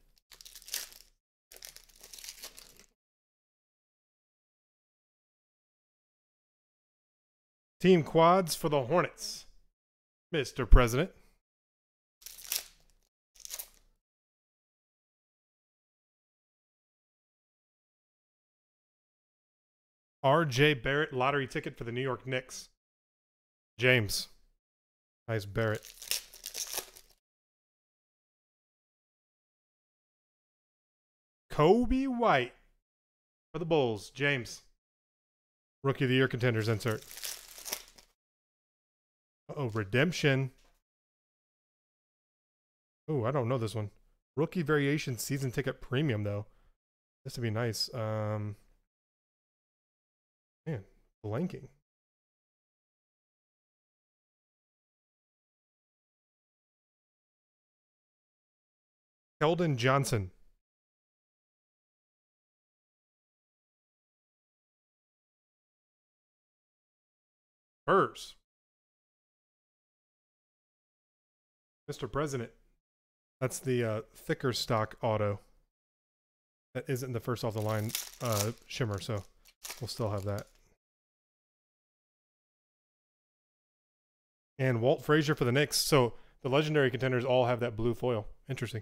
team quads for the hornets mr president RJ Barrett lottery ticket for the New York Knicks. James. Nice Barrett. Coby White for the Bulls. James. Rookie of the Year contenders insert. Oh, redemption. Oh, I don't know this one. Rookie variation season ticket premium though. This would be nice. Um Man, blanking. Keldon Johnson. Spurs. Mr. President. That's the uh, thicker stock auto. That isn't the first off the line uh, shimmer, so we'll still have that. And Walt Frazier for the Knicks. So the legendary contenders all have that blue foil. Interesting.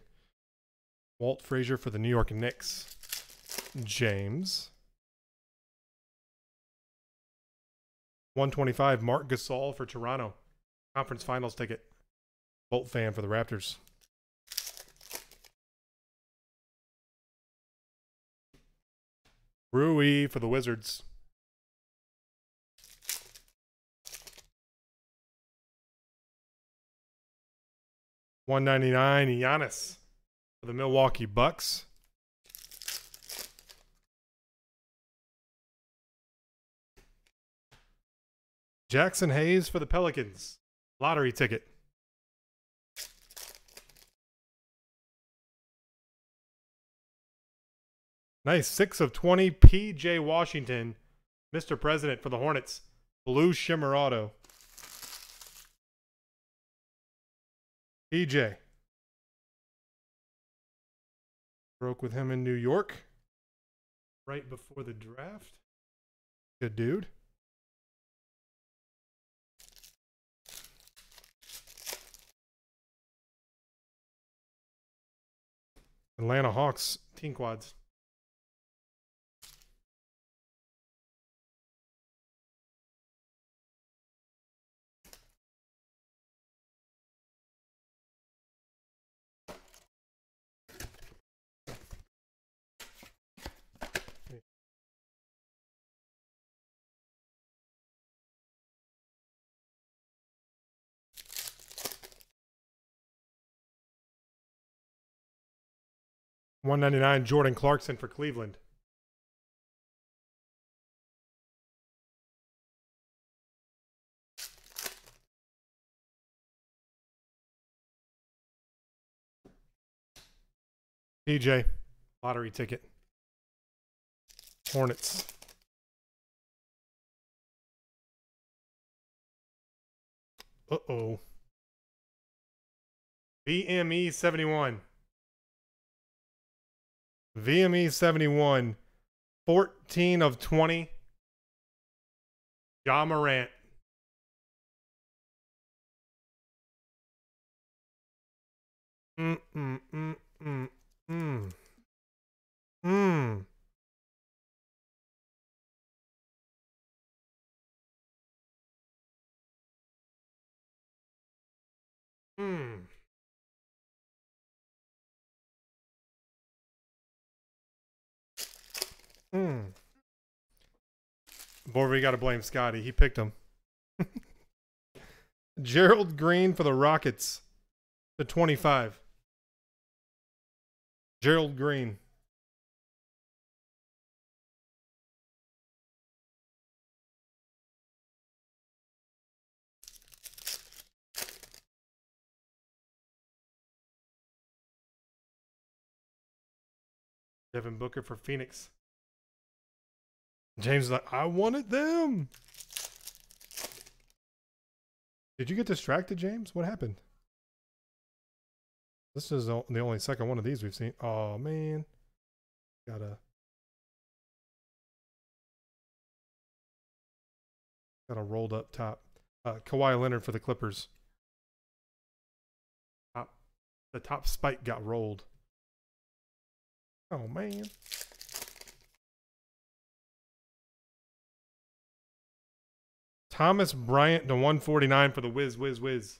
Walt Frazier for the New York Knicks. James. 125, Marc Gasol for Toronto. Conference finals ticket. Bolt fan for the Raptors. Rui for the Wizards. One ninety nine, Giannis for the Milwaukee Bucks. Jaxson Hayes for the Pelicans. Lottery ticket. Nice. Six of 20. PJ Washington, Mr. President for the Hornets. Blue Shimmer Auto. PJ. Broke with him in New York right before the draft. Good dude. Atlanta Hawks team quads. One ninety nine Jordan Clarkson for Cleveland. DJ lottery ticket. Hornets. Uh oh. BME 71. VME 71. 14 of 20. Ja Morant. Mm mm mm mm mm. Mm. Mm. Mm. Boy, we got to blame Scotty. He picked him. <laughs> Gerald Green for the Rockets. The 25. Gerald Green. Devin Booker for Phoenix. James is like, I wanted them. Did you get distracted, James? What happened? This is the only second one of these we've seen. Oh man, gotta got a rolled up top. Uh, Kawhi Leonard for the Clippers. Top, the top spike got rolled. Oh man. Thomas Bryant to 149 for the Whiz Whiz Whiz.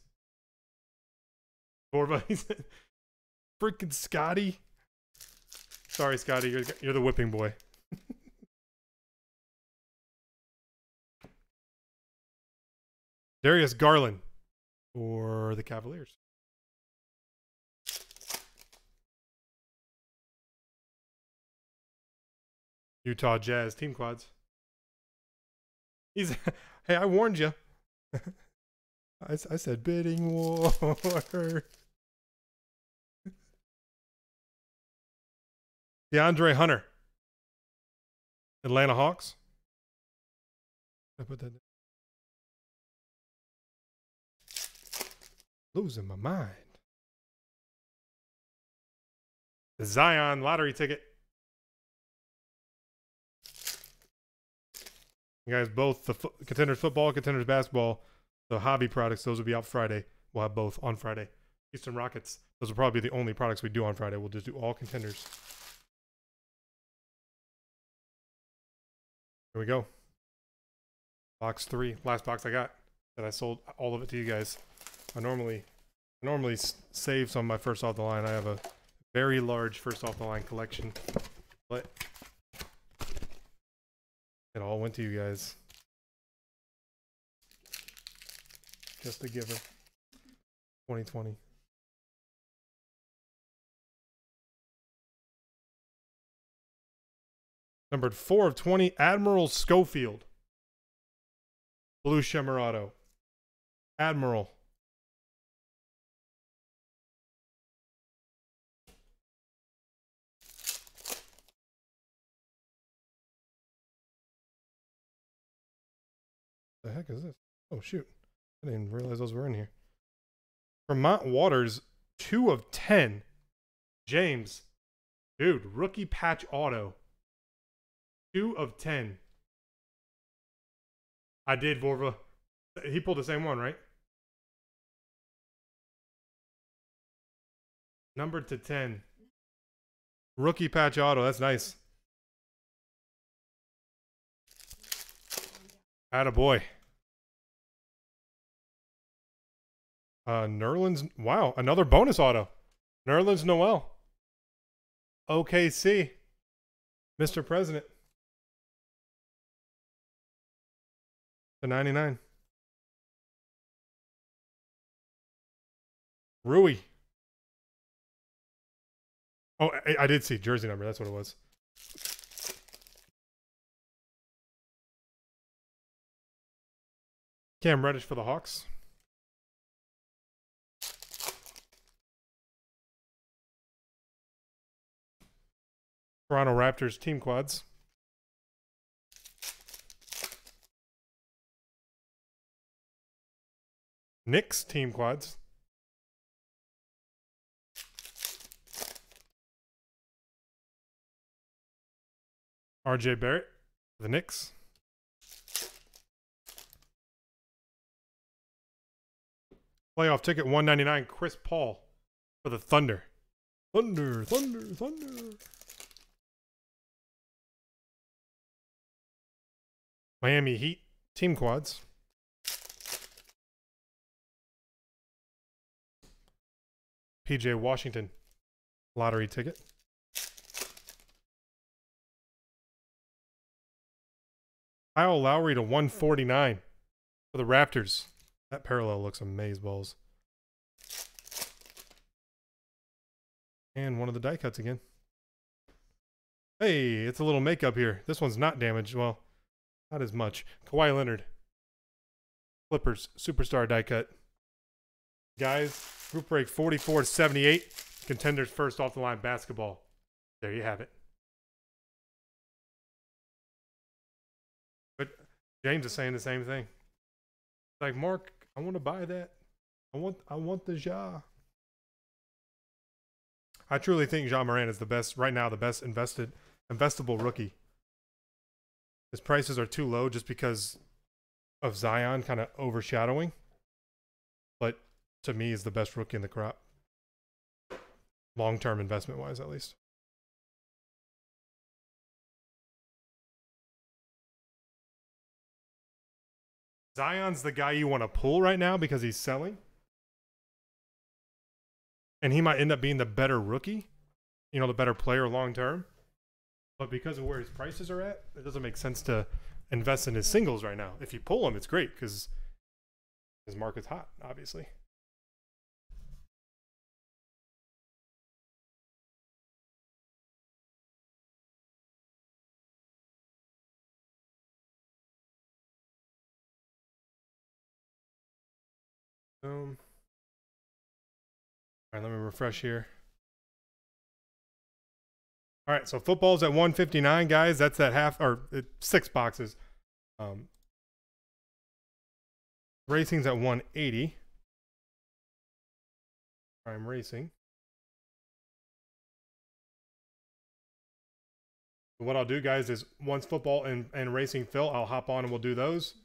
Said, <laughs> freaking Scotty. Sorry, Scotty, you're, you're the whipping boy. <laughs> Darius Garland for the Cavaliers. Utah Jazz team quads. He's <laughs> hey, I warned you. <laughs> I, I said bidding war. <laughs> DeAndre Hunter. Atlanta Hawks. I put that. Losing my mind. The Zion lottery ticket. You guys, both the fo- contenders football, contenders basketball, the hobby products, those will be out Friday. We'll have both on Friday. Houston Rockets, those will probably be the only products we do on Friday. We'll just do all contenders. Here we go. Box three, last box I got that I sold all of it to you guys. I normally, I normally save some of my first off the line. I have a very large first off the line collection, but it all went to you guys. Just a giver. 2020. Numbered 4 of 20, Admiral Schofield. Blue Shimmer Auto. Admiral. The heck is this? Oh shoot. I didn't realize those were in here. Tremont Waters, two of ten. James. Dude, rookie patch auto. Two of ten. I did, Vorva. He pulled the same one, right? Numbered to 10. Rookie patch auto. That's nice. Atta boy. Uh, Nerlens. Wow, another bonus auto. Nerlens Noel. OKC. Mr. President. The 99. Rui. Oh, I, I did see jersey number. That's what it was. Cam Reddish for the Hawks. Toronto Raptors team quads. Knicks team quads. RJ Barrett, for the Knicks. Playoff ticket 199 Chris Paul for the Thunder. Thunder, Thunder, Thunder. Miami Heat team quads. PJ Washington lottery ticket. Kyle Lowry to 149 for the Raptors. That parallel looks amazeballs. And one of the die cuts again. Hey, it's a little makeup here. This one's not damaged. Well, not as much. Kawhi Leonard. Clippers, superstar die cut. Guys, group break 44 78. Contenders first off the line basketball. There you have it. But James is saying the same thing. Like, Mark, I want to buy that. I want I want the Ja. I truly think Ja Morant is the best right now, the best invested investable rookie. His prices are too low just because of Zion kind of overshadowing. But to me, is the best rookie in the crop. Long term investment wise, at least. Zion's the guy you want to pull right now because he's selling. And he might end up being the better rookie, you know, the better player long term. But because of where his prices are at, it doesn't make sense to invest in his singles right now. If you pull him, it's great because his market's hot, obviously. Um. All right, let me refresh here. All right, so football's at 159, guys. That's that half or uh, six boxes. Um, racing's at 180. Prime racing. What I'll do, guys, is once football and, and racing fill, I'll hop on and we'll do those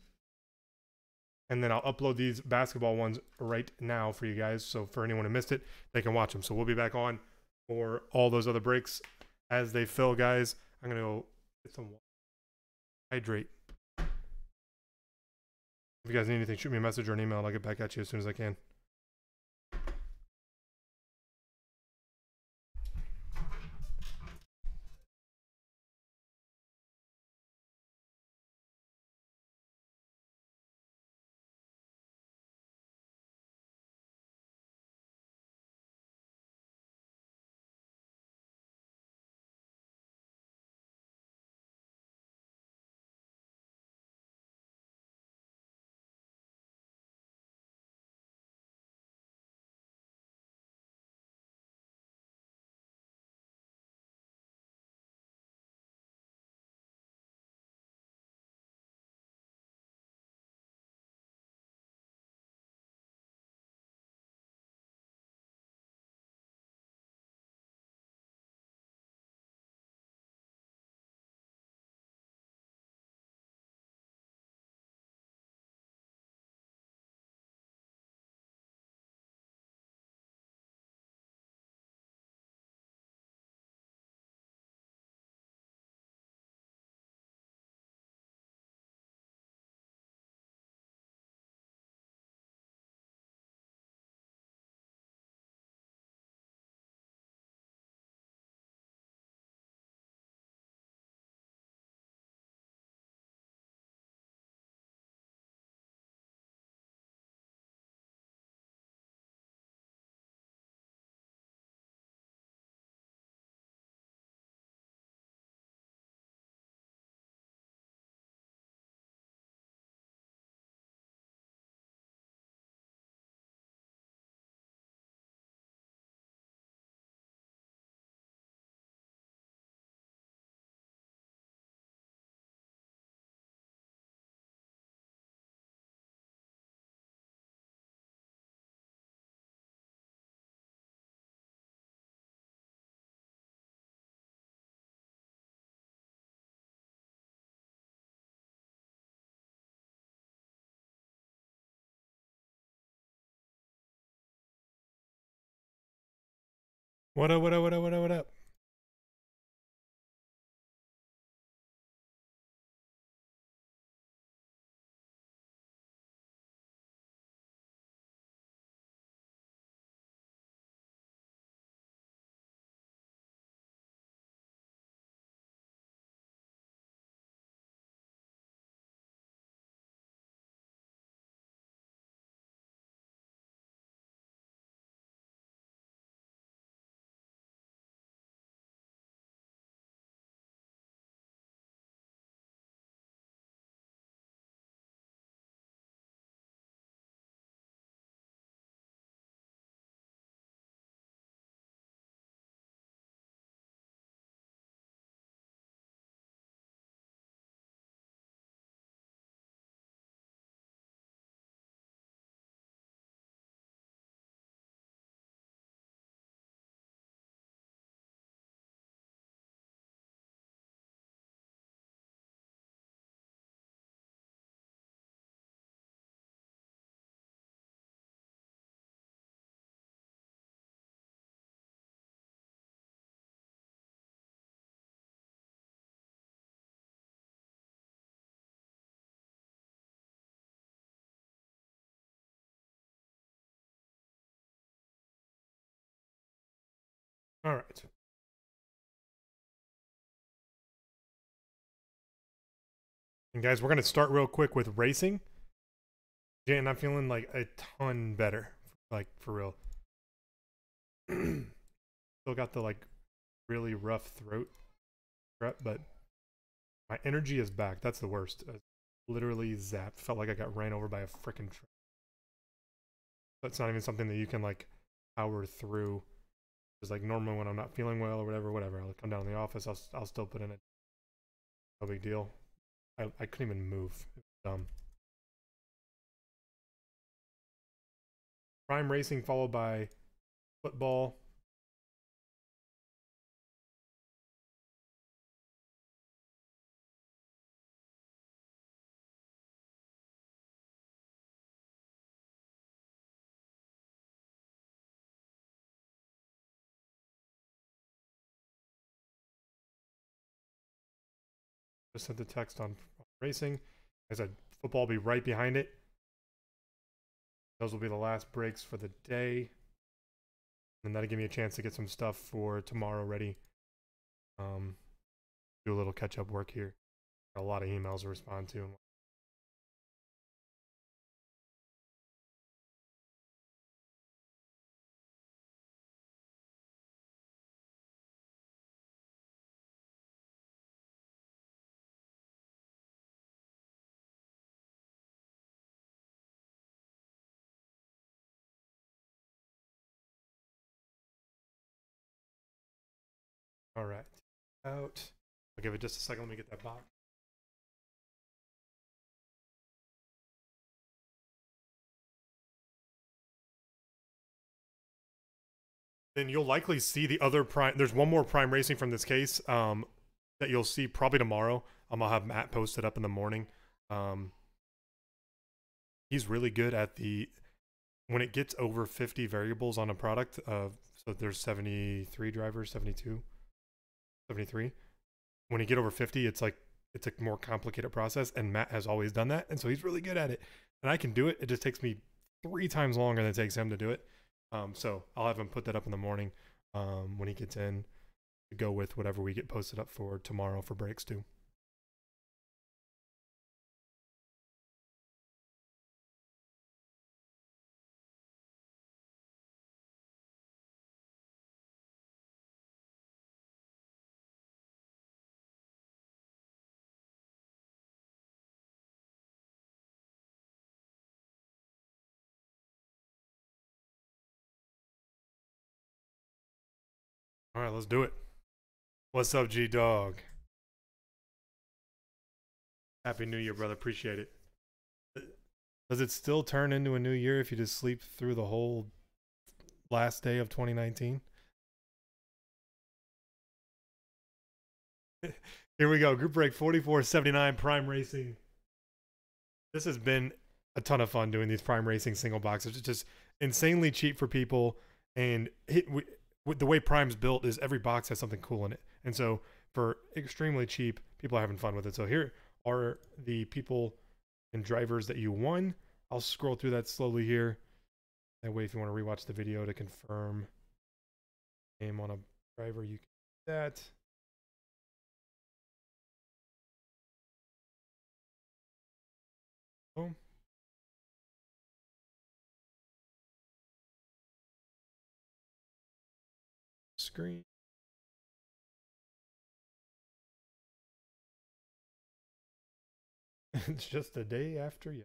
and then I'll upload these basketball ones right now for you guys. So for anyone who missed it, they can watch them. So we'll be back on for all those other breaks as they fill, guys. I'm gonna go get some water. hydrate. If you guys need anything, shoot me a message or an email. I'll get back at you as soon as I can. What up, what up, what up, what up, what up? All right. And guys, we're gonna start real quick with racing. Jan, I'm feeling like a ton better, like for real. <clears throat> Still got the like really rough throat, but my energy is back. That's the worst. I literally zapped. Felt like I got ran over by a freaking train. That's not even something that you can like power through. It's like normally when I'm not feeling well or whatever, whatever. I'll come down to the office. I'll I'll still put in it. No big deal. I I couldn't even move. Dumb. Prime racing followed by football. Just sent the text on racing. I said football will be right behind it. Those will be the last breaks for the day. And that'll give me a chance to get some stuff for tomorrow ready. Um, do a little catch up work here. Got a lot of emails to respond to. Out. I'll give it just a second. Let me get that box. Then you'll likely see the other prime. There's one more prime racing from this case um, that you'll see probably tomorrow. Um, I'll have Matt posted up in the morning. Um, he's really good at the when it gets over 50 variables on a product. Uh, so there's 73 drivers, 72. 73 when you get over 50 it's like it's a more complicated process and matt has always done that and so he's really good at it and i can do it. It just takes me three times longer than it takes him to do it. Um, so i'll have him put that up in the morning um, when he gets in to go with whatever we get posted up for tomorrow for breaks too all right let's do it what's up g dog happy new year brother appreciate it does it still turn into a new year if you just sleep through the whole last day of 2019 <laughs> Here we go. Group break 4479 Prime Racing. This has been a ton of fun doing these Prime Racing single boxes. It's just insanely cheap for people. And hit, we, the way Prime's built is every box has something cool in it, and so for extremely cheap, people are having fun with it. So here are the people and drivers that you won. I'll scroll through that slowly here. That way, if you want to rewatch the video to confirm name on a driver, you can do that. Screen. <laughs> it's just a day after you.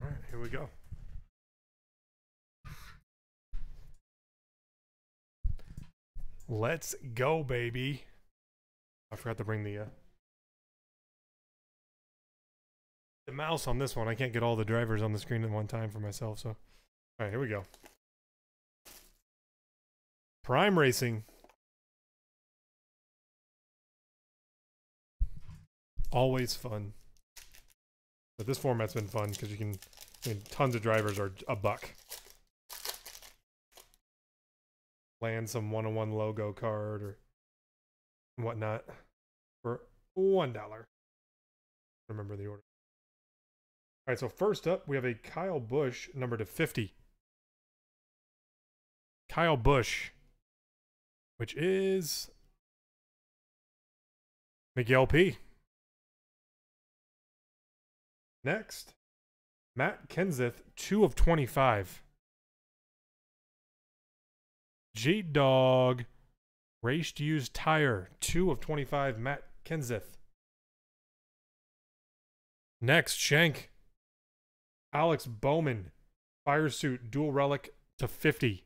All right, here we go. Let's go, baby. I forgot to bring the uh, the mouse on this one. I can't get all the drivers on the screen at one time for myself. So, all right, here we go. Prime Racing. Always fun. But this format's been fun because you can, I mean, tons of drivers are a buck. Land some one-on-one logo card or whatnot for one dollar. Remember the order. All right, so first up, we have a Kyle Busch number to 50. Kyle Busch, which is Miguel P. Next, Matt Kenseth, 2 of 25. G Dog, race Used tire, 2 of 25. Matt Kenseth. Next, Shank, Alex Bowman, fire suit, dual relic to 50.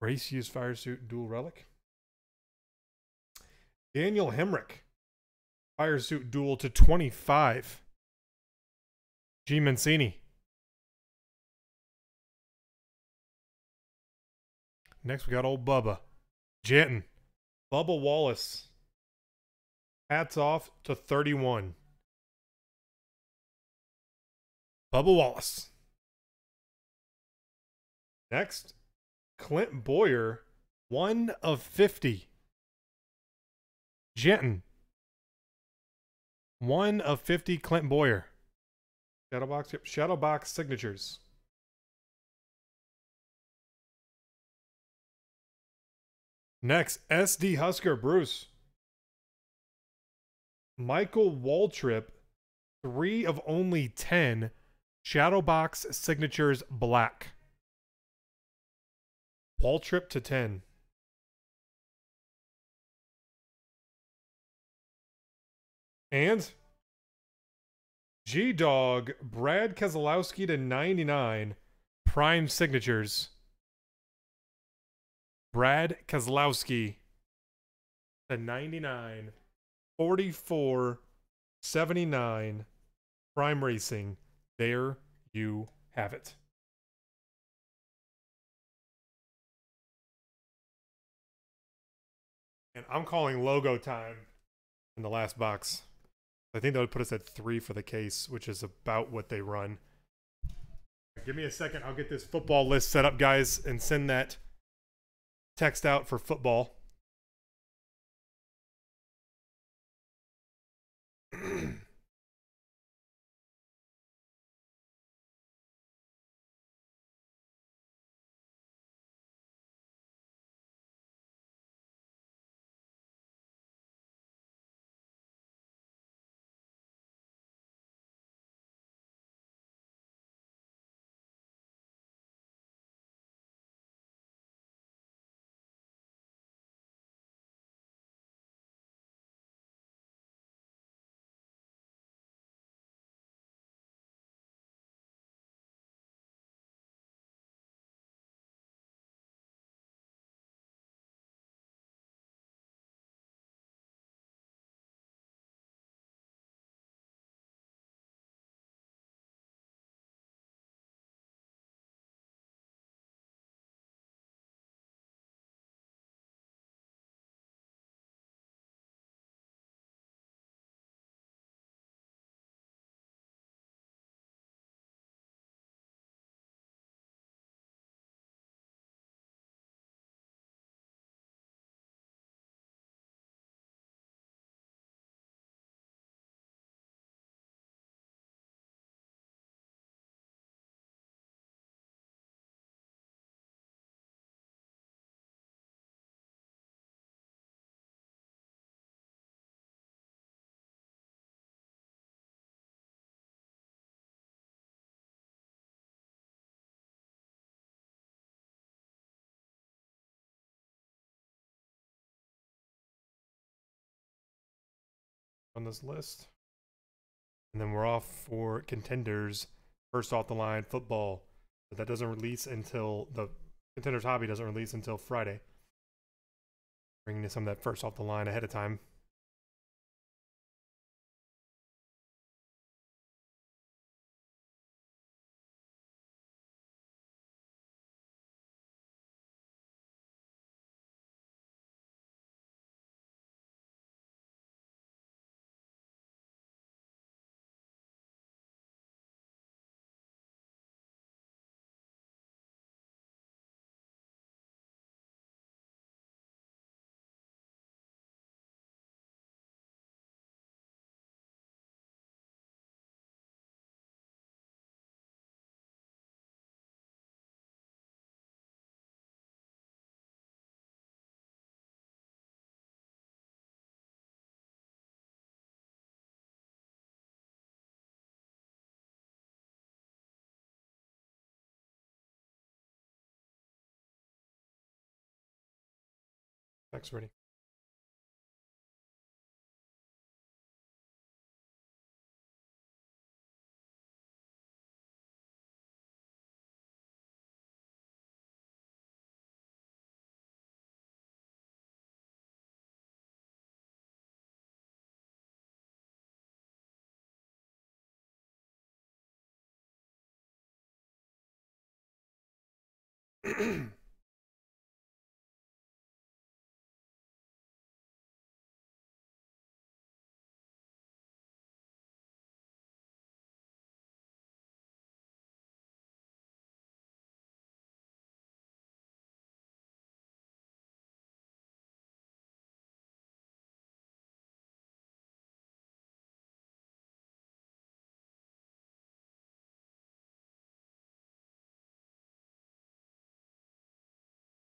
Race Used fire suit, dual relic. Daniel Hemric, fire suit dual to 25. G Mancini. Next, we got old Bubba. Janton. Bubba Wallace. Hats off to 31. Bubba Wallace. Next, Clint Bowyer, 1 of 50. Jenton, 1 of 50. Clint Bowyer. Shadowbox, yep, Shadowbox signatures. Next, SD Husker Bruce. Michael Waltrip, three of only 10. Shadowbox signatures black. Waltrip to 10. And G Dog, Brad Keselowski to 99. Prime signatures. Brad Keselowski to 99. 44 79 Prime Racing. There you have it. And I'm calling logo time in the last box. I think that would put us at three for the case, which is about what they run. Give me a second. I'll get this football list set up, guys, and send that text out for football. <clears throat> on this list. And then we're off for contenders. First off the line, football. But that doesn't release until the contenders hobby doesn't release until Friday. Bringing you some of that first off the line ahead of time. Text ready. <clears throat>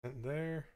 there.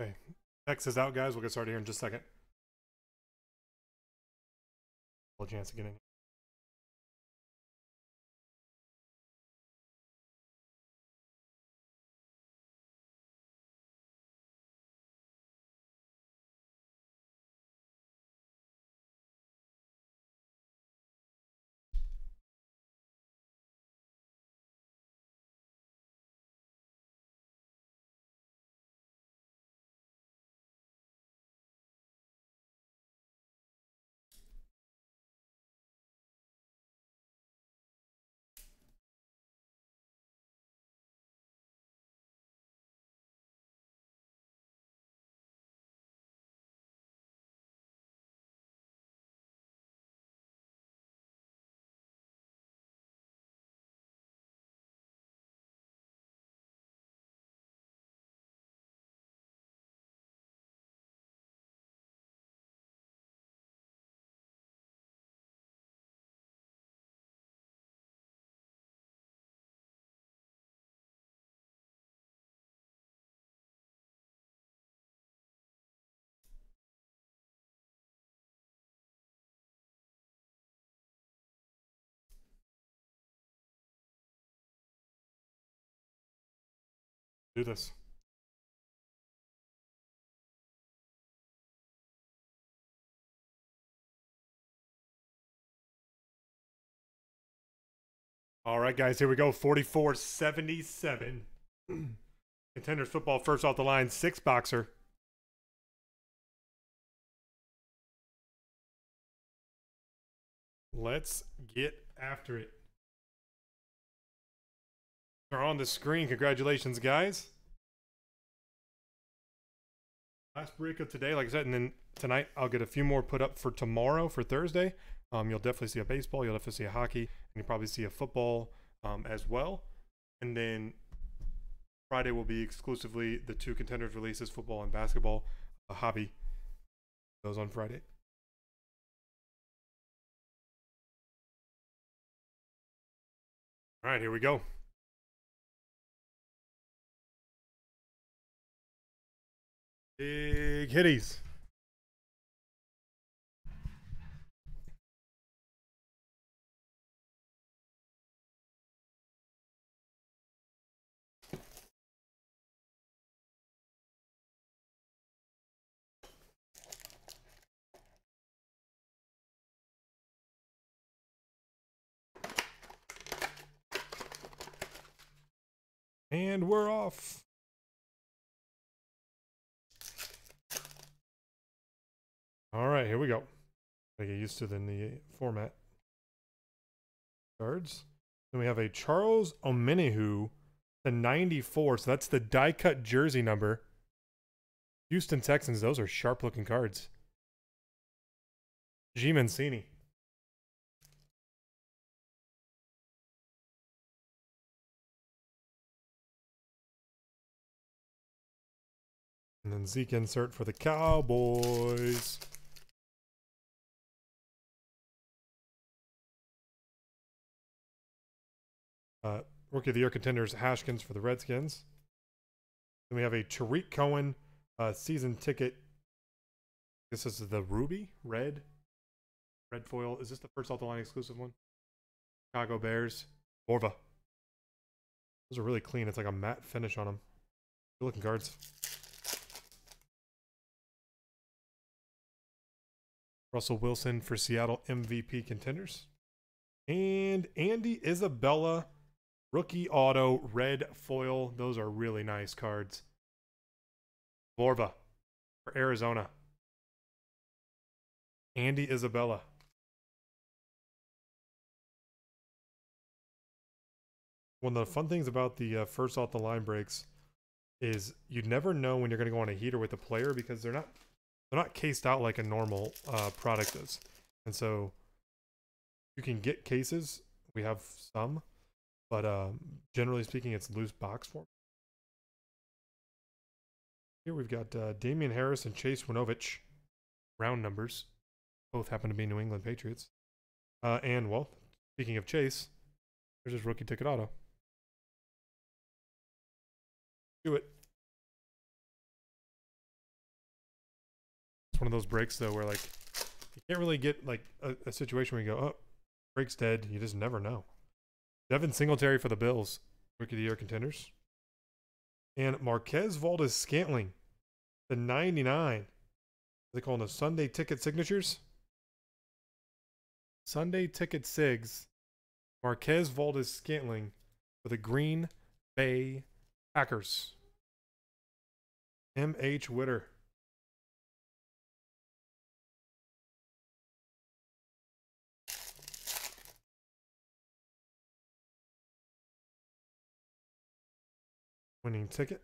Okay. Text is out, guys. We'll get started here in just a second. A chance to get Do this. All right, guys, here we go. 44 77. <clears throat> Contenders football first off the line, six boxer. Let's get after it. They're on the screen. Congratulations, guys. Last break of today, like I said, and then tonight I'll get a few more put up for tomorrow for Thursday. Um, you'll definitely see a baseball, you'll definitely see a hockey, and you'll probably see a football um, as well. And then Friday will be exclusively the two contenders releases, football and basketball. A hobby Those on Friday. All right, here we go. Big hitties. And we're off. All right, here we go. I get used to the, the format. Cards. Then we have a Charles Omenihu, the 94. So that's the die cut jersey number. Houston Texans, those are sharp looking cards. G Mancini. And then Zeke insert for the Cowboys. Rookie of the Year contenders Hashkins for the Redskins. Then we have a Tarik Cohen uh, season ticket. This is the ruby red red foil. Is this the first off the line exclusive one? Chicago Bears. Borva. Those are really clean. It's like a matte finish on them. Good looking cards. Russell Wilson for Seattle MVP contenders. And Andy Isabella rookie auto red foil. Those are really nice cards. Borva for Arizona. Andy Isabella. One of the fun things about the uh, first off the line breaks is you never know when you're going to go on a heater with a player because they're not they're not cased out like a normal uh, product is, and so you can get cases. We have some, but um, generally speaking, it's loose box form. Here we've got uh, Damien Harris and Chase Winovich, round numbers. Both happen to be New England Patriots. Uh, and well, speaking of Chase, there's his rookie ticket auto. Do it. It's one of those breaks though where like you can't really get like a, a situation where you go, oh, break's dead. You just never know. Devin Singletary for the Bills, rookie of the year contenders. And Marquez Valdes Scantling, the 99. They call the Sunday ticket signatures. Sunday ticket sigs. Marquez Valdes Scantling for the Green Bay Packers. M.H. Witter. Winning ticket.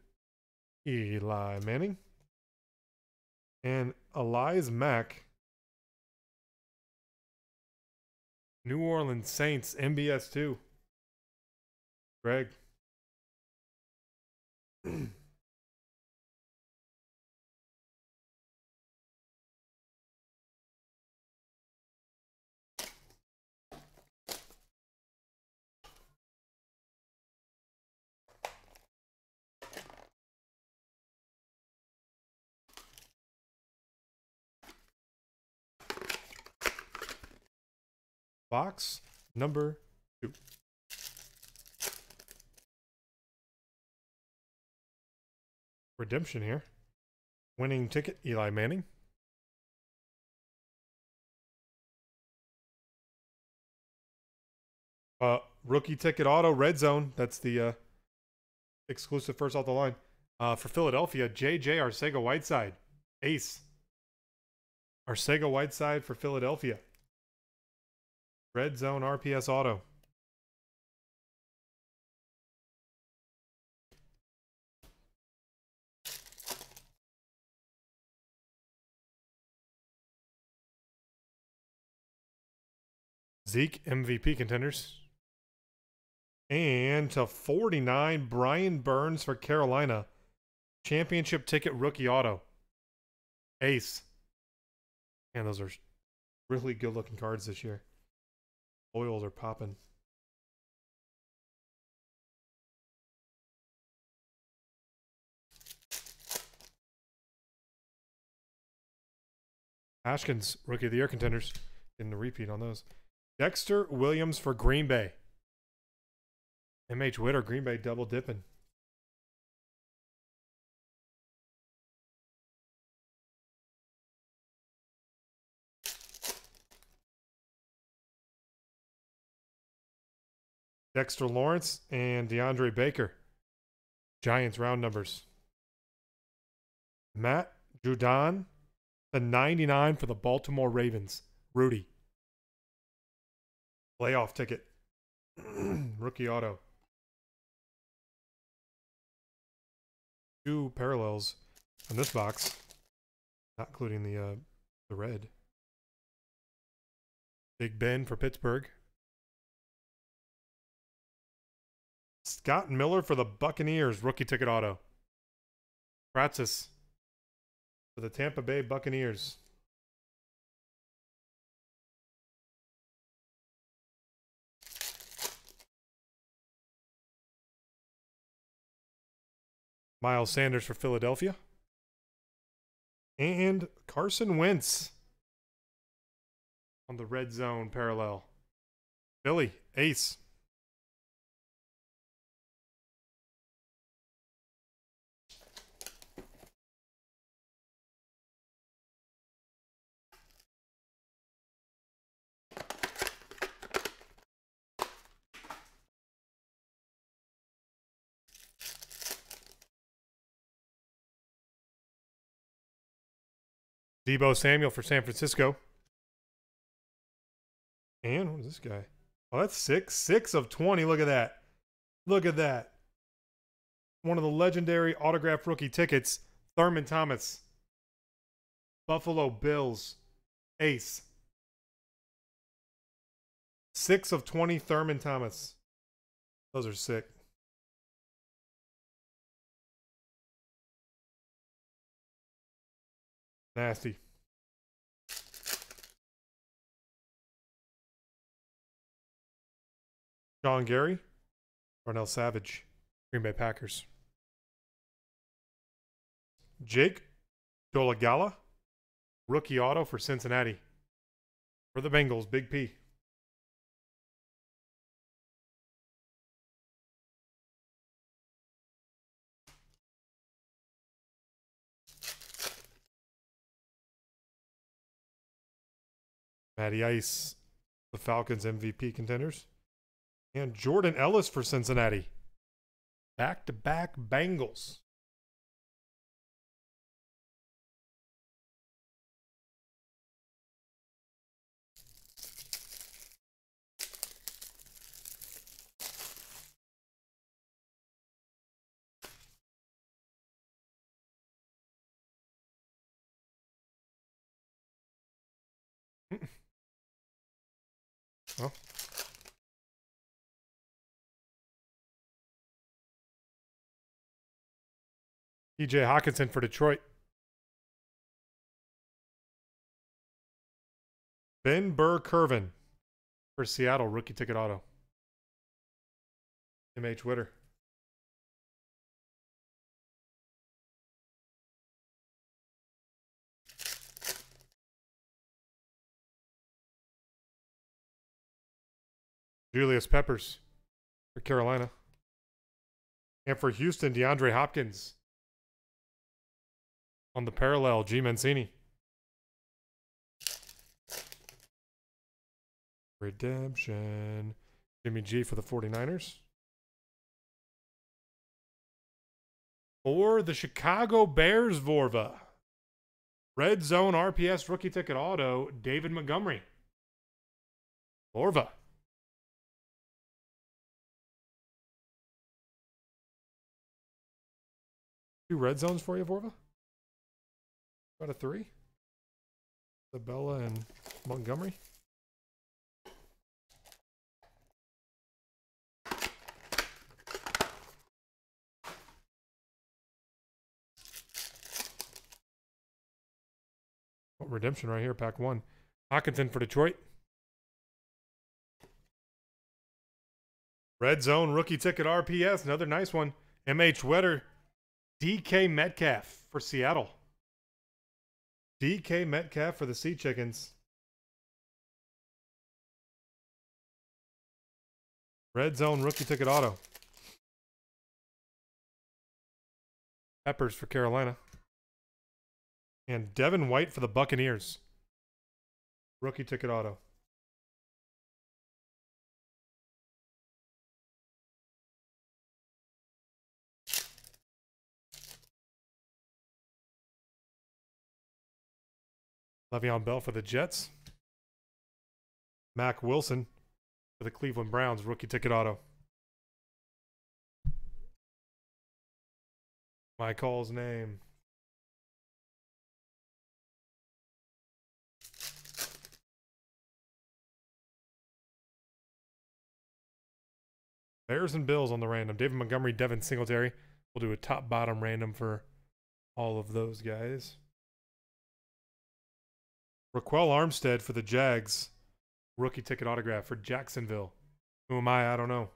Eli Manning. And Elias Mack. New Orleans Saints, MBS 2. Greg. <clears throat> Box number two. redemption here. Winning ticket, Eli Manning. Uh, rookie ticket auto, red zone. That's the uh, exclusive first off the line. Uh, for Philadelphia, JJ Arcega Whiteside. Ace. Arcega Whiteside for Philadelphia. Red zone RPS auto. Zeke MVP contenders. And to 49, Brian Burns for Carolina. Championship ticket rookie auto. Ace. And those are really good looking cards this year. Oils are popping. Ashkins, rookie of the year contenders. In the repeat on those. Dexter Williams for Green Bay. MH Witter, Green Bay double dipping. Dexter Lawrence and DeAndre Baker. Giants round numbers. Matt Judon, the 99 for the Baltimore Ravens. Rudy. Playoff ticket. <clears throat> Rookie auto. Two parallels on this box, not including the uh, the red. Big Ben for Pittsburgh. Scott Miller for the Buccaneers, rookie ticket auto. Pratzis for the Tampa Bay Buccaneers. Miles Sanders for Philadelphia. And Carson Wentz on the red zone parallel. Philly, ace. Deebo Samuel for San Francisco. And what is this guy? Oh, that's six. Six of 20. Look at that. Look at that. One of the legendary autograph rookie tickets, Thurman Thomas. Buffalo Bills. Ace. Six of 20, Thurman Thomas. Those are sick. Nasty. John Gary, Darnell Savage, Green Bay Packers. Jake Dolegala, rookie auto for Cincinnati. For the Bengals, Big P. Matty Ice, the Falcons MVP contenders. And Jordan Ellis for Cincinnati. Back to back Bengals. Well, TJ Hockenson for Detroit. Ben Burr Kirven for Seattle, rookie ticket auto. MH Witter. Julius Peppers for Carolina. And for Houston, DeAndre Hopkins. On the parallel, G Mancini. Redemption. Jimmy G for the 49ers. For the Chicago Bears, Vorva. Red Zone RPS rookie ticket auto, David Montgomery. Vorva. Two red zones for you, Vorva? Out of three? Isabella and Montgomery? Oh, redemption right here, pack one. Hockenson for Detroit. Red Zone rookie ticket RPS, another nice one. MH Wetter, DK Metcalf for Seattle. DK Metcalf for the Sea Chickens. Red Zone rookie ticket auto. Peppers for Carolina. And Devin White for the Buccaneers. Rookie ticket auto. Le'Veon Bell for the Jets. Mack Wilson for the Cleveland Browns. Rookie ticket auto. My call's name. Bears and Bills on the random. David Montgomery, Devin Singletary. We'll do a top bottom random for all of those guys. Ryquell Armstead for the Jags. Rookie ticket autograph for Jacksonville. Who am I? I don't know.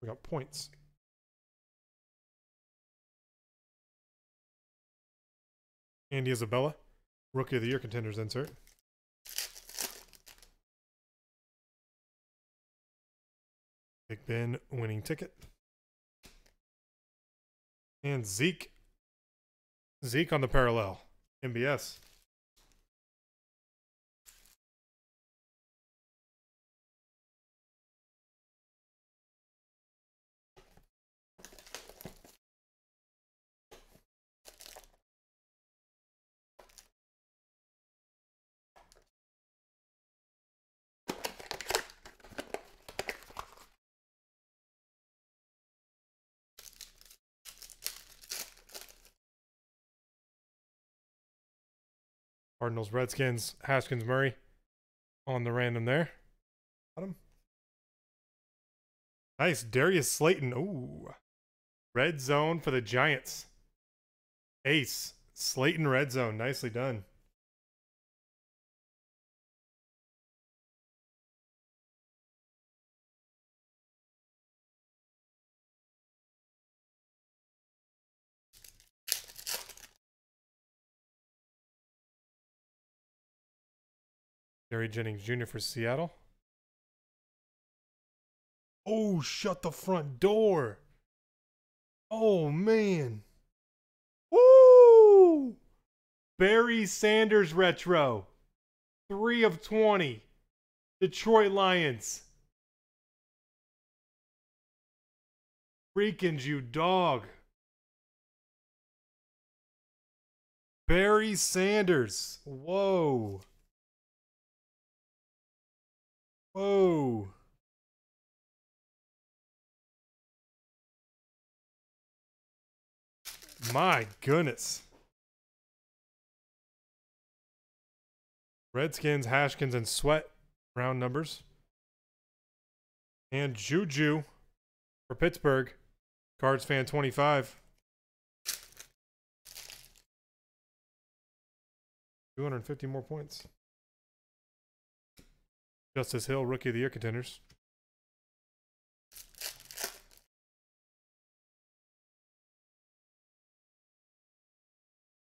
We got points. Andy Isabella, Rookie of the Year contenders insert. Big Ben winning ticket. And Zeke. Zeke on the parallel. MBS. Cardinals, Redskins, Haskins, Murray on the random there. Bottom. Nice. Darius Slayton. Ooh. Red zone for the Giants. Ace. Slayton red zone. Nicely done. Gary Jennings Jr. for Seattle. Oh, shut the front door. Oh, man. Woo! Barry Sanders retro. 3 of 20. Detroit Lions. Freaking you dog. Barry Sanders. Whoa. Whoa. My goodness. Redskins, Hashkins, and Sweat round numbers. And Juju for Pittsburgh. Cards fan 25. 250 more points. Justice Hill, Rookie of the Year contenders.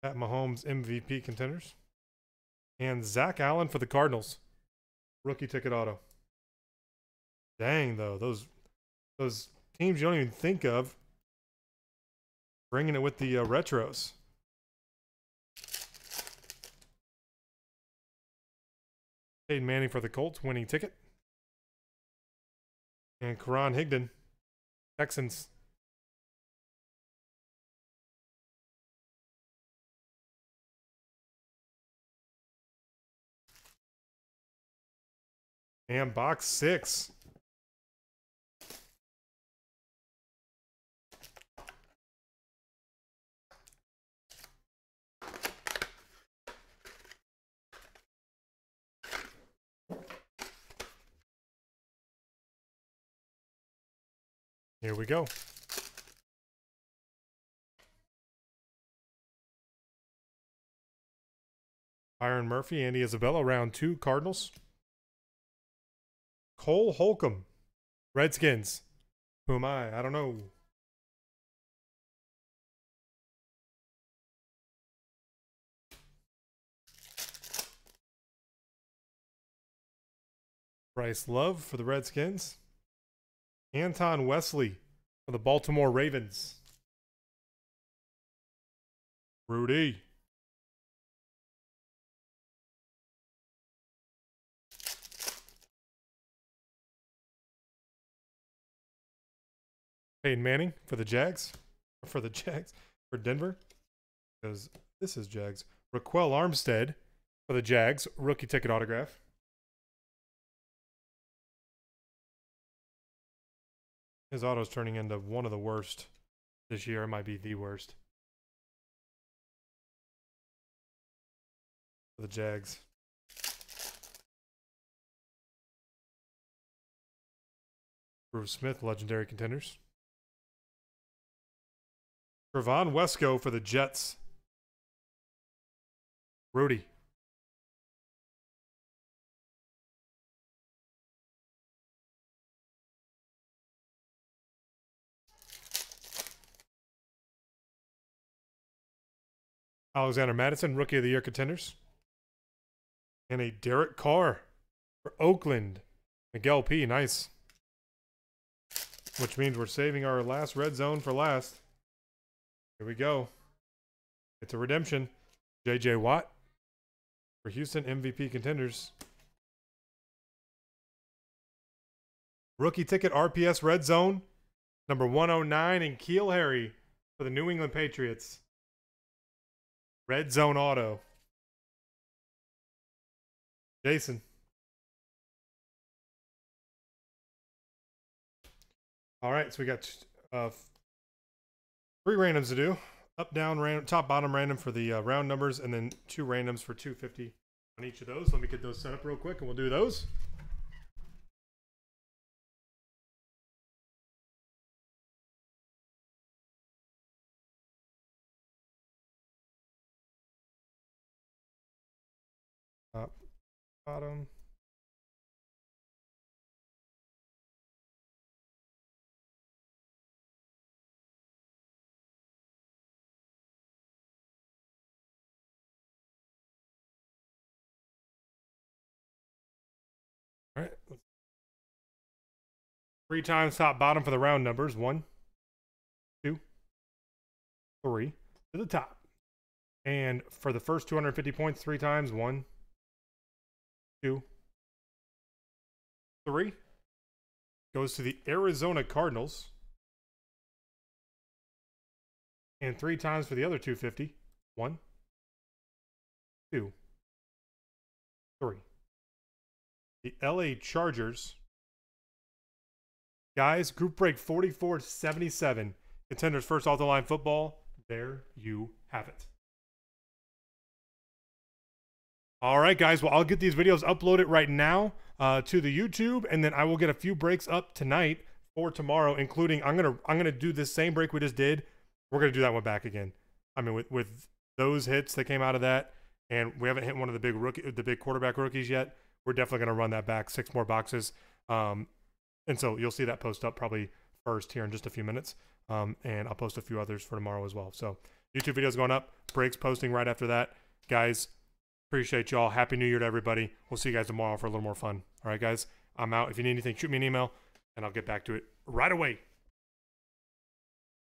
Pat Mahomes, MVP contenders. And Zach Allen for the Cardinals. rookie ticket auto. Dang, though those those teams you don't even think of, bringing it with the uh, retros. Peyton Manning for the Colts, winning ticket. And Karan Higdon, Texans. And box six. Here we go. Byron Murphy, Andy Isabella, round two, Cardinals. Cole Holcomb, Redskins. Who am I? I don't know. Bryce Love for the Redskins. Antoine Wesley for the Baltimore Ravens. Rudy. Peyton Manning for the Jags. <laughs> For the Jags. For Denver. Because this is Jags. Ryquell Armstead for the Jags. Rookie ticket autograph. His auto's turning into one of the worst this year. It might be the worst. The Jags. Bruce Smith, legendary contenders. Trevon Wesco for the Jets. Rudy. Alexander Mattison, Rookie of the Year contenders. And a Derek Carr for Oakland. Miguel P. Nice. Which means we're saving our last red zone for last. Here we go. It's a redemption. JJ Watt for Houston MVP contenders. Rookie ticket RPS red zone. Number 109 and Keel Harry for the New England Patriots. Red zone auto. Jason. All right, so we got uh, three randoms to do. Up, down, random, top, bottom random for the uh, round numbers, and then two randoms for 250 on each of those. Let me get those set up real quick, and we'll do those. Bottom. All right. Three times top bottom for the round numbers. One, two, three to the top. And for the first 250 points, three times. One, two, three. Goes to the Arizona Cardinals. And three times for the other 250. One, two, three the LA Chargers. Guys, group break 44 77. Contenders first off the line football. There you have it. All right, guys. Well, I'll get these videos uploaded right now uh, to the YouTube, and then I will get a few breaks up tonight for tomorrow, including I'm gonna I'm gonna do this same break we just did. We're gonna do that one back again. I mean, with with those hits that came out of that, and we haven't hit one of the big rookie the big quarterback rookies yet we're definitely to run that back six more boxes. Um, and so you'll see that post up probably first here in just a few minutes. Um, and I'll post a few others for tomorrow as well. So YouTube videos going up, breaks posting right after that. Guys, Appreciate y'all. Happy New Year to everybody. We'll see you guys tomorrow for a little more fun. All right, guys. I'm out. If you need anything, shoot me an email and I'll get back to it right away.